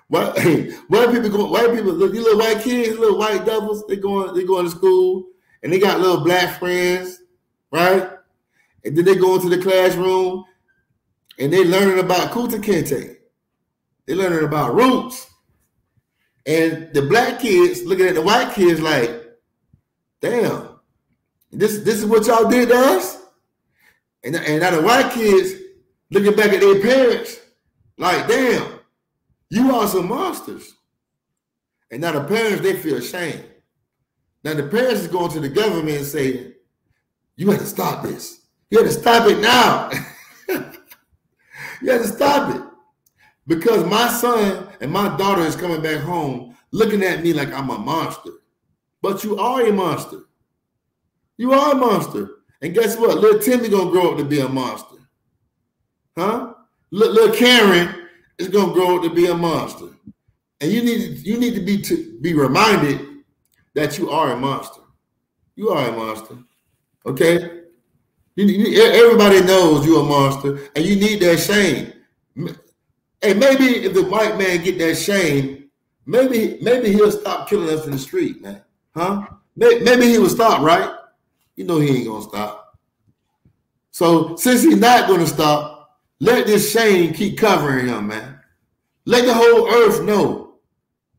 White, white people go, white people, look, you little white kids, little white devils, they going, they going to school and they got little black friends, right? And then they go into the classroom and they learning about Kunta Kinte. They learning about roots. And the black kids looking at the white kids like, damn, this this is what y'all did to us? And, and now the white kids looking back at their parents like, damn, you are some monsters. And now the parents, they feel ashamed. Now the parents is going to the government and saying, you have to stop this. You have to stop it now. [laughs] you have to stop it. Because my son and my daughter is coming back home looking at me like I'm a monster. But you are a monster. You are a monster. And guess what? Little Timmy gonna grow up to be a monster. Huh? Little Karen is gonna grow up to be a monster. And you need you need to be to be reminded that you are a monster. You are a monster. Okay? You, you, everybody knows you're a monster, and you need that shame. And maybe if the white man get that shame, maybe maybe he'll stop killing us in the street, man. Huh? Maybe, he will stop, right? You know he ain't gonna stop. So since he's not gonna stop, let this shame keep covering him, man. Let the whole earth know.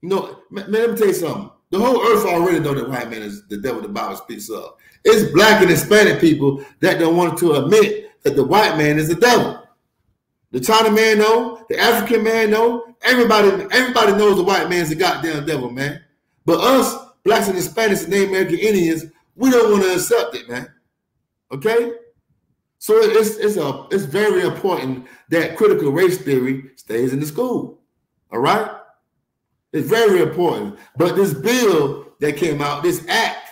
You know, man, let me tell you something. The whole earth already know that white man is the devil the Bible speaks of. It's black and Hispanic people that don't want to admit that the white man is the devil. The China man know, the African man know, everybody, everybody knows the white man's the goddamn devil, man. But us, blacks and Hispanics and Native American Indians, we don't want to accept it, man. Okay? So it's it's a it's very important that critical race theory stays in the school. All right? It's very important. But this bill that came out, this act,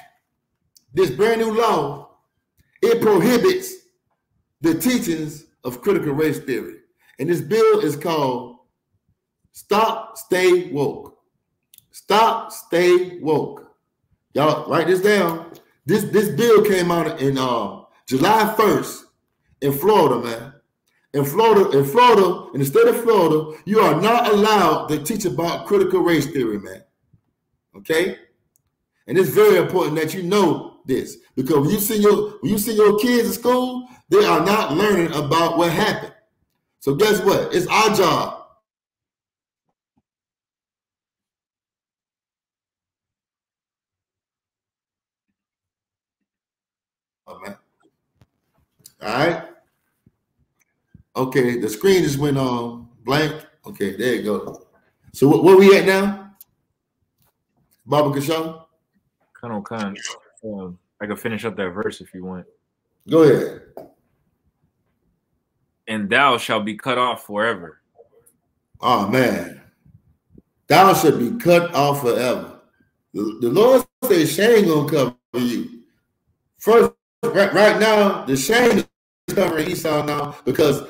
this brand new law, it prohibits the teachings of critical race theory. And this bill is called Stop, Stay Woke. Stop, Stay Woke. Y'all write this down. This this bill came out in uh, July 1st in Florida, man. In Florida, in Florida, in the state of Florida, you are not allowed to teach about critical race theory, man. Okay? And it's very important that you know this because when you see your when you see your kids in school, they are not learning about what happened. So guess what? It's our job. Oh, man. All right. Okay, the screen just went on blank. Okay, there you go. So what, where we at now? Baba Kashaw? Kind of, kind. Um, I can finish up that verse if you want. Go ahead. And thou shalt be cut off forever. Oh man, thou should be cut off forever. The, the Lord says shame gonna cover you. First, right, right now, the shame is covering Esau now because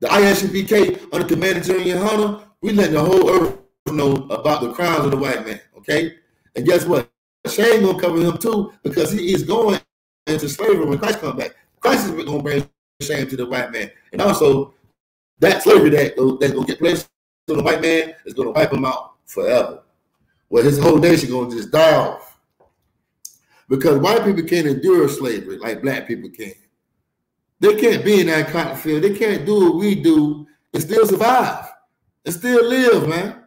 the ISUPK under Commander General Yahanna, we letting the whole earth know about the crimes of the white man. Okay, and guess what? Shame gonna cover him too because he is going into slavery when Christ come back. Christ is gonna bring shame to the white man, and also that slavery that that's gonna get placed to the white man is gonna wipe him out forever. Well, his whole nation is gonna just die off because white people can't endure slavery like black people can. They can't be in that cotton field. They can't do what we do and still survive and still live, man.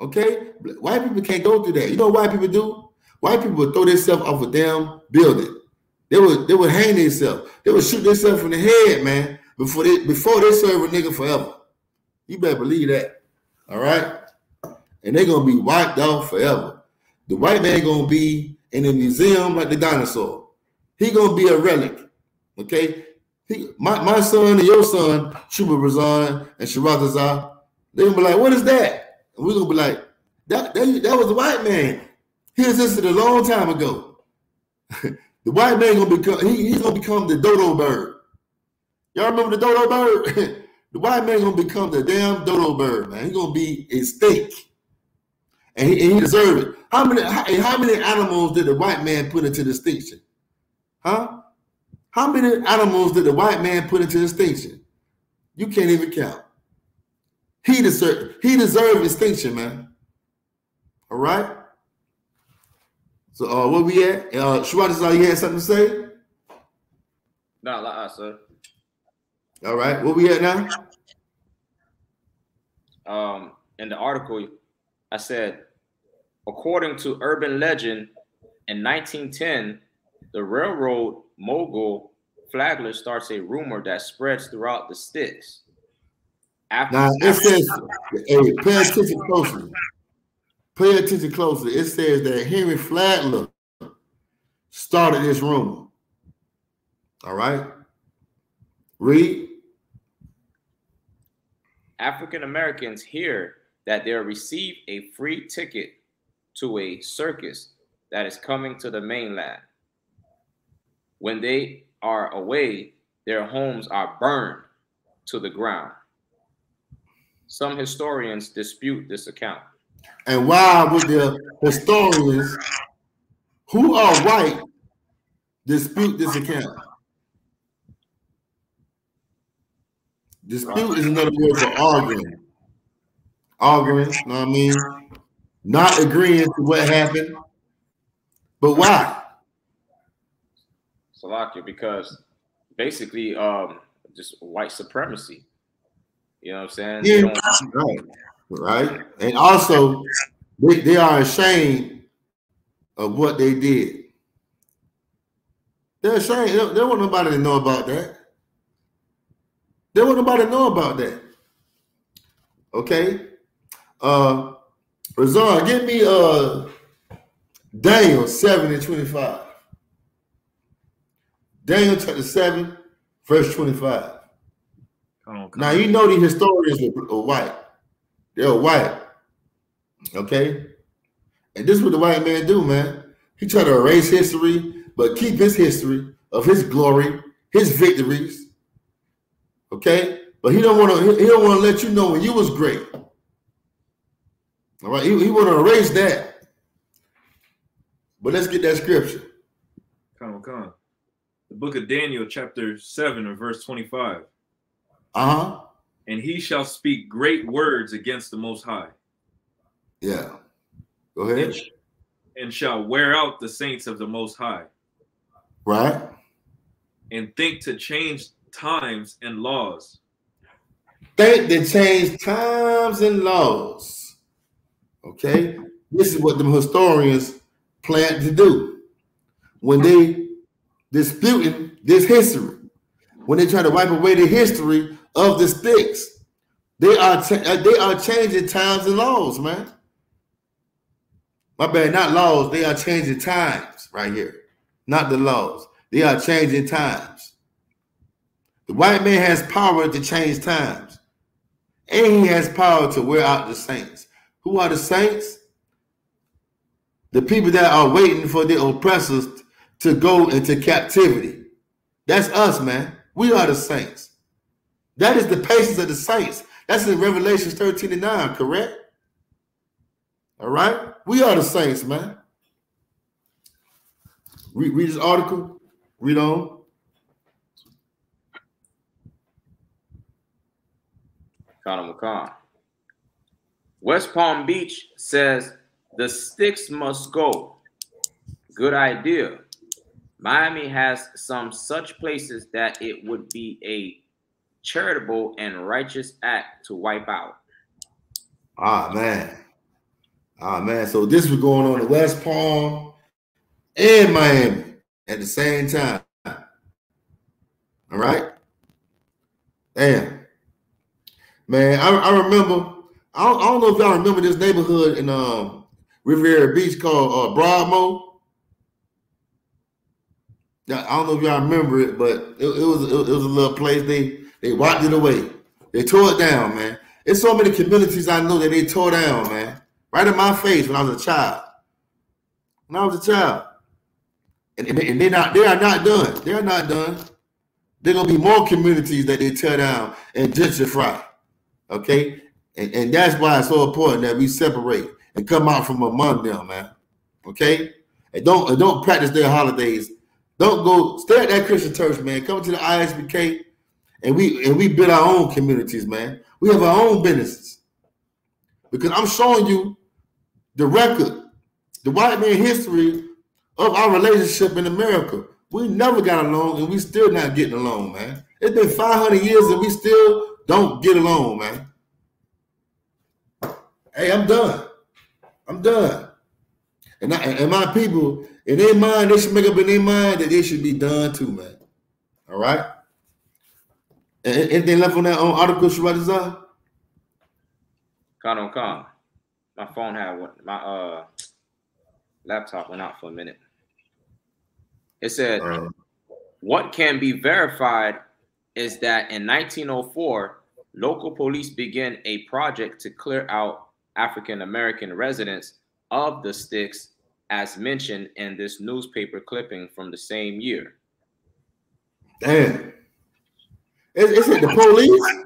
Okay, white people can't go through that. You know what white people do? White people would throw themselves off a damn building. They would they would hang themselves. They would shoot themselves in the head, man, before they before they serve a nigga forever. You better believe that. All right. And they're gonna be wiped off forever. The white man gonna be in a museum like the dinosaur. He gonna be a relic. Okay. He, my, my son and your son, Shuba Razan and Sharatazar, they're gonna be like, what is that? And we're gonna be like, that, that, that was a white man. He existed a long time ago. [laughs] the white man gonna become he, he's gonna become the dodo bird. Y'all remember the dodo bird? [laughs] the white man gonna become the damn dodo bird, man. He's gonna be extinct. And he, and he deserve it. How many how, how many animals did the white man put into the extinction? Huh? How many animals did the white man put into extinction? You can't even count. He deserved he deserved extinction, man. All right. So uh where we at? Uh Shwada, you had something to say? No, like us, sir. All right, where we at now? Um, in the article, I said, according to urban legend, in 1910, the railroad mogul Flagler starts a rumor that spreads throughout the Stix. After, now it says, hey, pay attention closely. Pay attention closely. It says that Henry Flagler started this rumor. All right. Read. African Americans hear that they'll receive a free ticket to a circus that is coming to the mainland. When they are away, their homes are burned to the ground. Some historians dispute this account. And why would the historians who are white dispute this account? Dispute is another word for arguing. Arguing, you know what I mean? Not agreeing to what happened. But why? Because basically um just white supremacy. You know what I'm saying? Yeah, right. Right. And also they, they are ashamed of what they did. They're ashamed. They don't, they don't want nobody to know about that. They want nobody to know about that. Okay. Uh Razan, give me uh Daniel 7 and 25. Daniel chapter 7, verse 25. Come now you know the historians are white. They're white. Okay. And this is what the white man do, man. He try to erase history, but keep his history of his glory, his victories. Okay. but he don't want to. He don't want to let you know when you was great. All right, he, he want to erase that. But let's get that scripture. Come on, come on. The book of Daniel, chapter 7, or verse 25. Uh-huh. And he shall speak great words against the most high. Yeah. Go ahead. And, and shall wear out the saints of the most high. Right. And think to change times and laws. Think to change times and laws. Okay. This is what the historians plan to do when they disputing this history, when they try to wipe away the history of the Stix, they are uh, they are changing times and laws, man. My bad, not laws. They are changing times right here, not the laws. They are changing times. The white man has power to change times, and he has power to wear out the saints. Who are the saints? The people that are waiting for the oppressors to go into captivity. That's us, man. We are the saints. That is the patience of the saints. That's in Revelation 13 and 9, correct? All right? We are the saints, man. Read, read this article. Read on. Connor McCon. West Palm Beach says the Stix must go. Good idea. Miami has some such places that it would be a charitable and righteous act to wipe out. Ah, man. Ah, man. So this was going on in West Palm and Miami at the same time. All right. Damn. Man, I, I remember, I don't, I don't know if y'all remember this neighborhood in um Riviera Beach called uh, Broadmoor. I don't know if y'all remember it, but it, it was it, it was a little place. They they wiped it away. They tore it down, man. It's so many communities I know that they tore down, man. Right in my face when I was a child. When I was a child. And, and, and they're not they are not done. They're not done. There gonna be more communities that they tear down and gentrify. Okay. And, and that's why it's so important that we separate and come out from among them, man. Okay? And don't and don't practice their holidays. Don't go stay at that Christian church, man. Come to the ISUPK and we and we build our own communities, man. We have our own businesses. Because I'm showing you the record, the white man history of our relationship in America. We never got along and we still not getting along, man. It's been 500 years and we still don't get along, man. Hey, I'm done. I'm done. And, I, and my people, in their mind, they should make up in their mind that they should be done too, man. All right? Anything left on that on article, Shabbat Con on con. My phone had my uh laptop went out for a minute. It said, uh, "What can be verified is that in 1904, local police began a project to clear out African American residents of the Stix, as mentioned in this newspaper clipping from the same year." Damn. Is, it the police?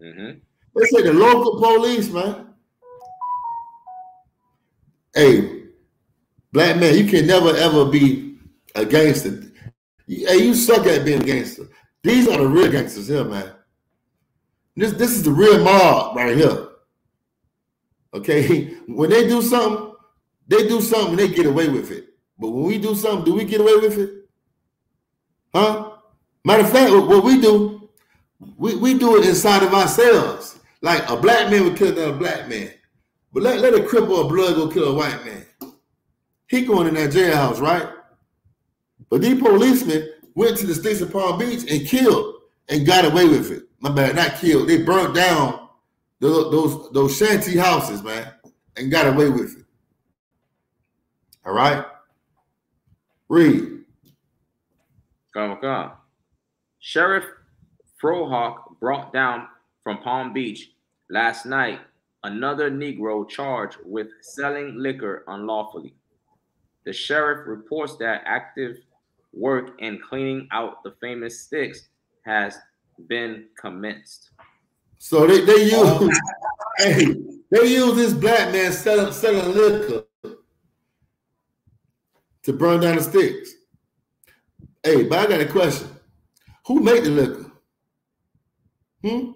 Mm-hmm. They say the local police, man. Hey, black man, you can never ever be a gangster. Hey, you suck at being a gangster. These are the real gangsters here, man. This this is the real mob right here. Okay, [laughs] when they do something, they do something, they get away with it. But when we do something, do we get away with it? Huh? Matter of fact, what we do, we, we do it inside of ourselves. Like a black man would kill another black man. But let, let a cripple or blood go kill a white man. He going in that jailhouse, right? But these policemen went to the Stix of Palm Beach and killed and got away with it. My bad, not killed. They burnt down those those, those shanty houses, man, and got away with it. All right? Read. Come, come. Sheriff Frohock brought down from Palm Beach last night another Negro charged with selling liquor unlawfully. The sheriff reports that active work in cleaning out the famous Stix has been commenced. So they, they use [laughs] hey, they use this black man selling selling liquor to burn down the Stix. Hey, but I got a question. Who made the liquor? Hmm?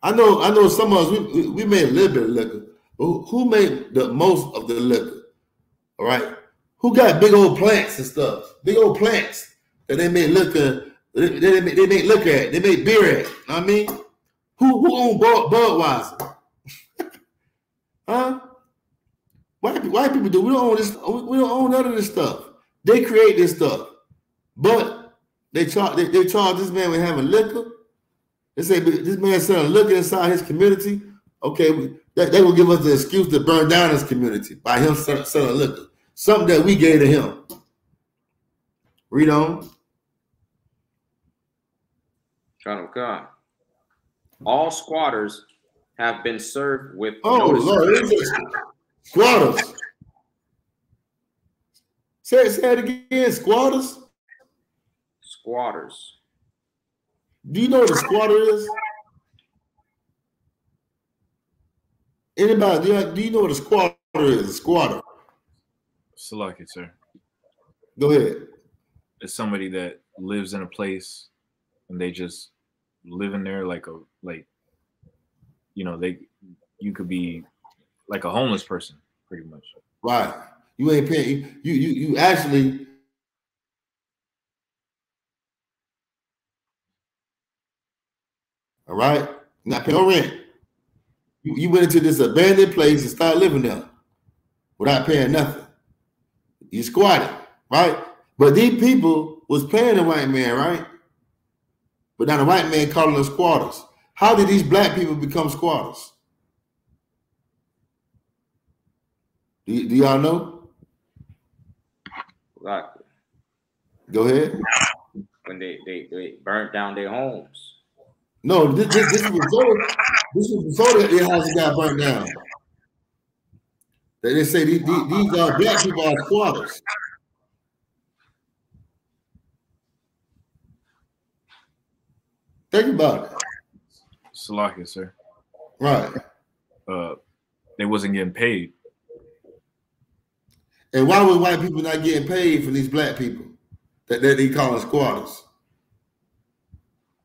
I know, I know some of us we, we made a little bit of liquor, but who made the most of the liquor? All right. Who got big old plants and stuff? Big old plants that they made liquor, they, they, they liquor at, they made beer at. I mean, who who owned Bud, Budweiser? [laughs] huh? White, white people do. We don't own this. We don't own none of this stuff. They create this stuff, but they charge. They, they charge this man with having liquor. They say this man selling liquor inside his community. Okay, we, that, they will give us the excuse to burn down his community by him selling, selling liquor, something that we gave to him. Read on. Son of God. All squatters have been served with. Oh Lord, squatters. Say, say it again, squatters. Squatters. Do you know what a squatter is? Anybody? Do you, do you know what a squatter is? A squatter. Select it, sir. Go ahead. It's somebody that lives in a place and they just live in there like a like you know they you could be like a homeless person pretty much. Right. You ain't paying you you you actually all right? Not paying rent. You, you went into this abandoned place and started living there without paying nothing. You squatted right? But these people was paying the white man right? But now the white man calling them squatters. How did these black people become squatters? Do, do y'all know? Like, Go ahead. When they, they, they burnt down their homes. No, this, this, this was before this was before their houses got burnt down. They, they say these, these, these are black people are squatters. Think about it. Salakia, sir. Right. Uh, they wasn't getting paid. And why was white people not getting paid for these black people that, that they call squatters?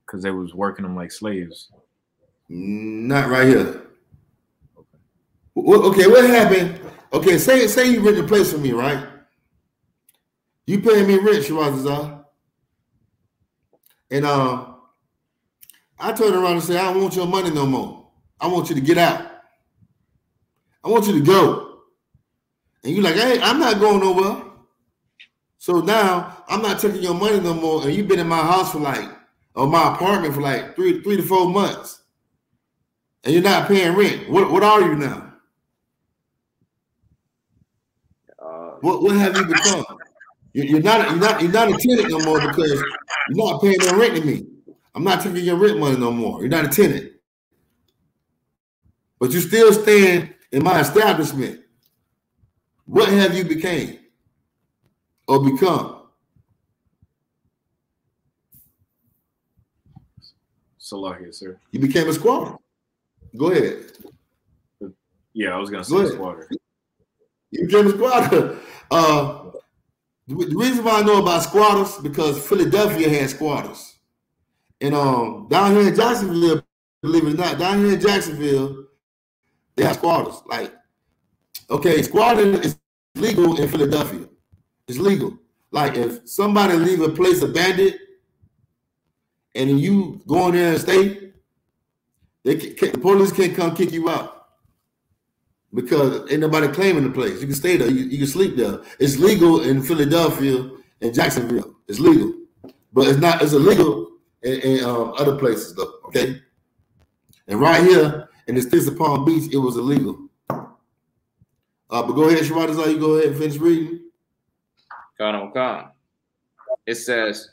Because they was working them like slaves. Not right here. Okay, what happened? Okay, say say you rent a place for me, right? You paying me rent, Shirazazar. And uh, I turn around and say, I don't want your money no more. I want you to get out. I want you to go. And you're like, hey, I'm not going nowhere. So now I'm not taking your money no more. And you've been in my house for like, or my apartment for like three, three to four months. And you're not paying rent. What what are you now? Uh, what what have you become? You're not you're not you're not a tenant no more because you're not paying no rent to me. I'm not taking your rent money no more. You're not a tenant. But you still stand in my establishment. What have you became or become? Salah here, sir. You became a squatter. Go ahead. Yeah, I was gonna say squatter. You became a squatter. [laughs] Uh, the reason why I know about squatters because Philadelphia had squatters. And um, down here in Jacksonville, believe it or not, down here in Jacksonville, they have squatters. Like, okay, squatting is legal in Philadelphia. It's legal. Like if somebody leave a place abandoned and you go in there and stay, they can, the police can't come kick you out because ain't nobody claiming the place. You can stay there. You, you can sleep there. It's legal in Philadelphia and Jacksonville. It's legal, but it's not. It's illegal in, and um, other places though. Okay, and right here in the Stix of Palm Beach, it was illegal. Uh, but go ahead, Shabbat, you go ahead and finish reading. Come on, come. It says,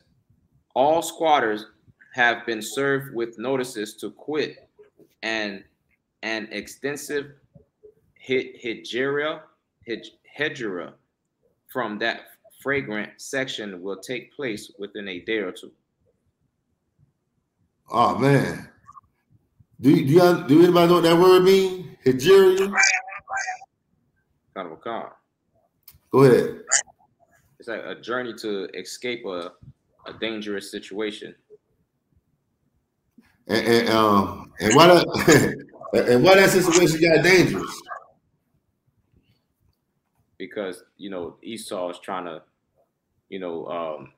all squatters have been served with notices to quit, and an extensive hijra, hijra from that fragrant section will take place within a day or two. Oh man. Do you, do, you, do anybody know what that word means? Hijira? Kind of a car. Go ahead. It's like a journey to escape a, a dangerous situation. And, and um and why that [laughs] and why that situation got dangerous? Because you know Esau is trying to, you know, um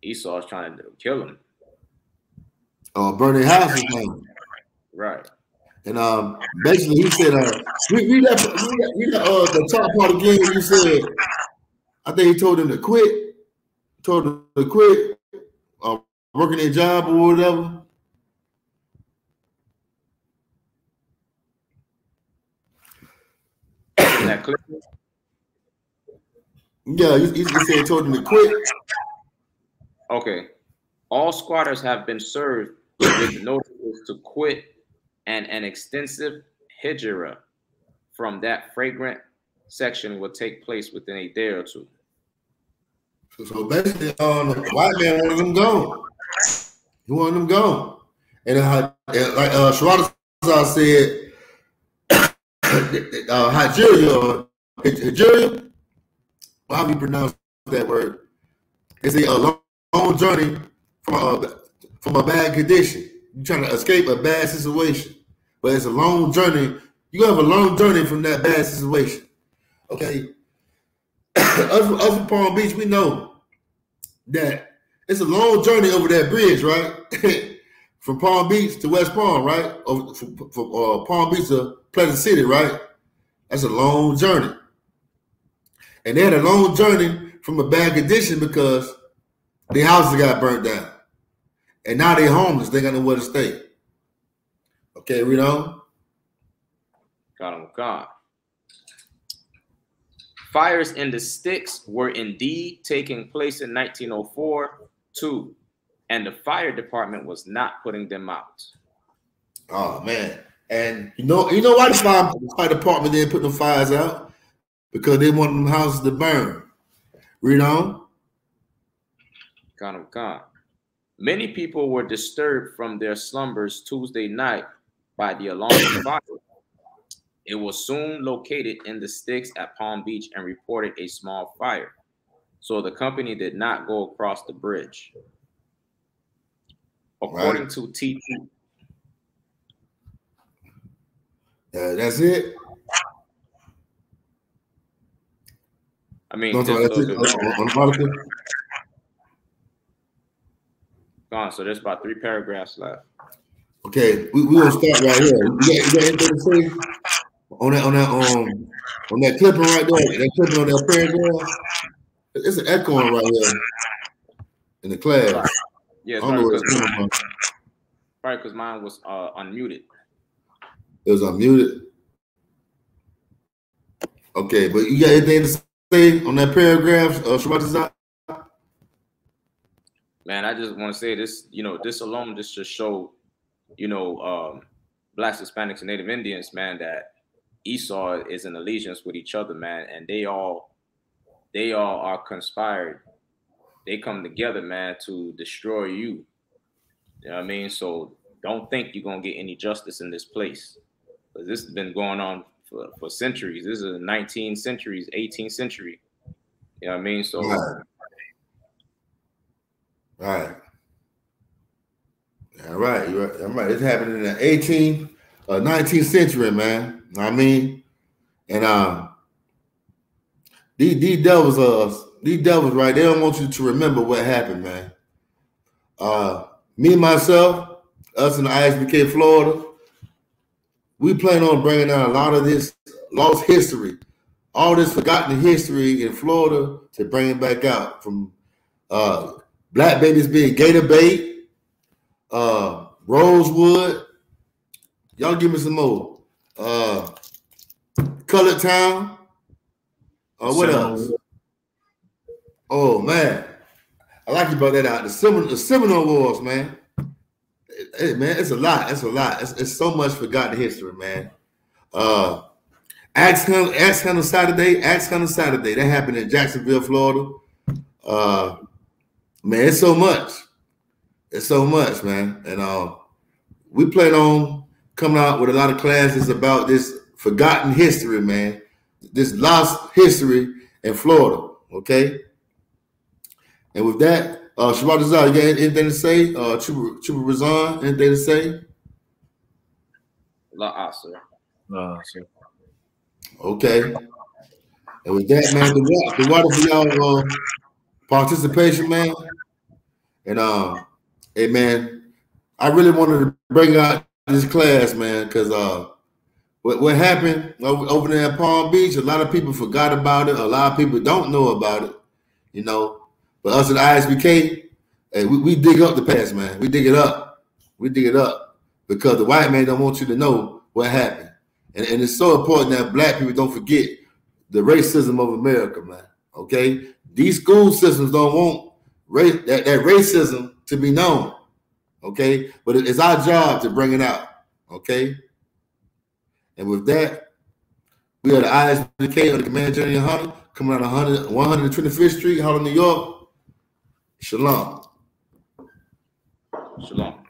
Esau is trying to kill him. Oh, burning houses. Right. And um, basically, he said, uh, read, read that, read read that uh, the top part again. He said, I think he told him to quit, told him to quit, uh, working their job or whatever. that clip? Yeah, he, he said told him to quit. Okay. All squatters have been served with notices to quit and an extensive hijra from that fragrant section will take place within a day or two. So basically, um, the white man wanted them gone. He wanted them gone. And uh, like uh, Sharada said, [coughs] uh, Nigeria, how do you pronounce that word? It's a, long, long journey from a, from a bad condition. You're trying to escape a bad situation, but it's a long journey. You have a long journey from that bad situation. Okay. [coughs] us, us from Palm Beach, we know that it's a long journey over that bridge, right? [coughs] from Palm Beach to West Palm, right? Over, from, from uh, Palm Beach to Pleasant City, right? That's a long journey. And they had a long journey from a bad condition because their houses got burnt down. And now they're homeless. They got nowhere to stay. Okay, read on. Got him, God. Fires in the Stix were indeed taking place in 1904 too, and the fire department was not putting them out. Oh man. And you know, you know why the fire, fire department didn't put the fires out? Because they want them houses to burn. Read on. Got him, God. Many people were disturbed from their slumbers Tuesday night by the alarm fire. It was soon located in the Stix at Palm Beach and reported a small fire. So the company did not go across the bridge. According right. to TT. Uh, that's it. I mean, no, that's it. Gone. So there's about three paragraphs left. Okay, we we gonna start right here. You got, you got anything to say on that on that um on that clipping right there? That clipping on that paragraph. It's an echoing right here in the class. Yeah, sorry, probably because mine was uh, unmuted. It was unmuted. Okay, but you got anything to say on that paragraph, uh, man, I just want to say this, you know, this alone just to show, you know, um, blacks, Hispanics, and Native Indians, man, that Esau is in allegiance with each other, man, and they all, they all are conspired. They come together, man, to destroy you. You know what I mean? So don't think you're gonna get any justice in this place, because this has been going on for, for centuries. This is the 19th centuries, 18th century. You know what I mean? So Right. All right. You're right. I'm right. It's happening in the 18th, uh, 19th century, man. I mean, and uh, these, these devils, uh, these devils, right? They don't want you to remember what happened, man. Uh, me myself, us in the ISUPK Florida, we plan on bringing out a lot of this lost history, all this forgotten history in Florida to bring it back out from uh, Black babies being Gator Bait, uh, Rosewood. Y'all give me some more. Uh, Colored Town. Uh, what else? Oh man, I like you brought that out. The Seminole, the Seminole Wars, man. Hey, man, it's a lot. It's a lot. It's, it's so much forgotten history, man. Uh, Axe Hunt, Axe Handle Saturday, Axe on Saturday. That happened in Jacksonville, Florida. Uh, Man, it's so much. It's so much, man. And uh, we plan on coming out with a lot of classes about this forgotten history, man. This lost history in Florida. Okay. And with that, uh Shabbat you got anything to say? Uh Chuba, Chuba Razan, anything to say? La sir. Uh, sir. Okay. And with that, man, the water, the water for y'all uh, participation, man. And uh, hey, man, I really wanted to bring out this class, man, because uh, what, what happened over, there at Palm Beach, a lot of people forgot about it. A lot of people don't know about it, you know. But us at ISUPK, hey, we, we dig up the past, man. We dig it up. We dig it up because the white man don't want you to know what happened. And, and it's so important that black people don't forget the racism of America, man. Okay, these school systems don't want race that, that racism to be known. Okay, but it's our job to bring it out. Okay, and with that, we are the ISUPK of the Commanding General Yahanna coming out of 100, 125th Street, Harlem, New York. Shalom. Shalom.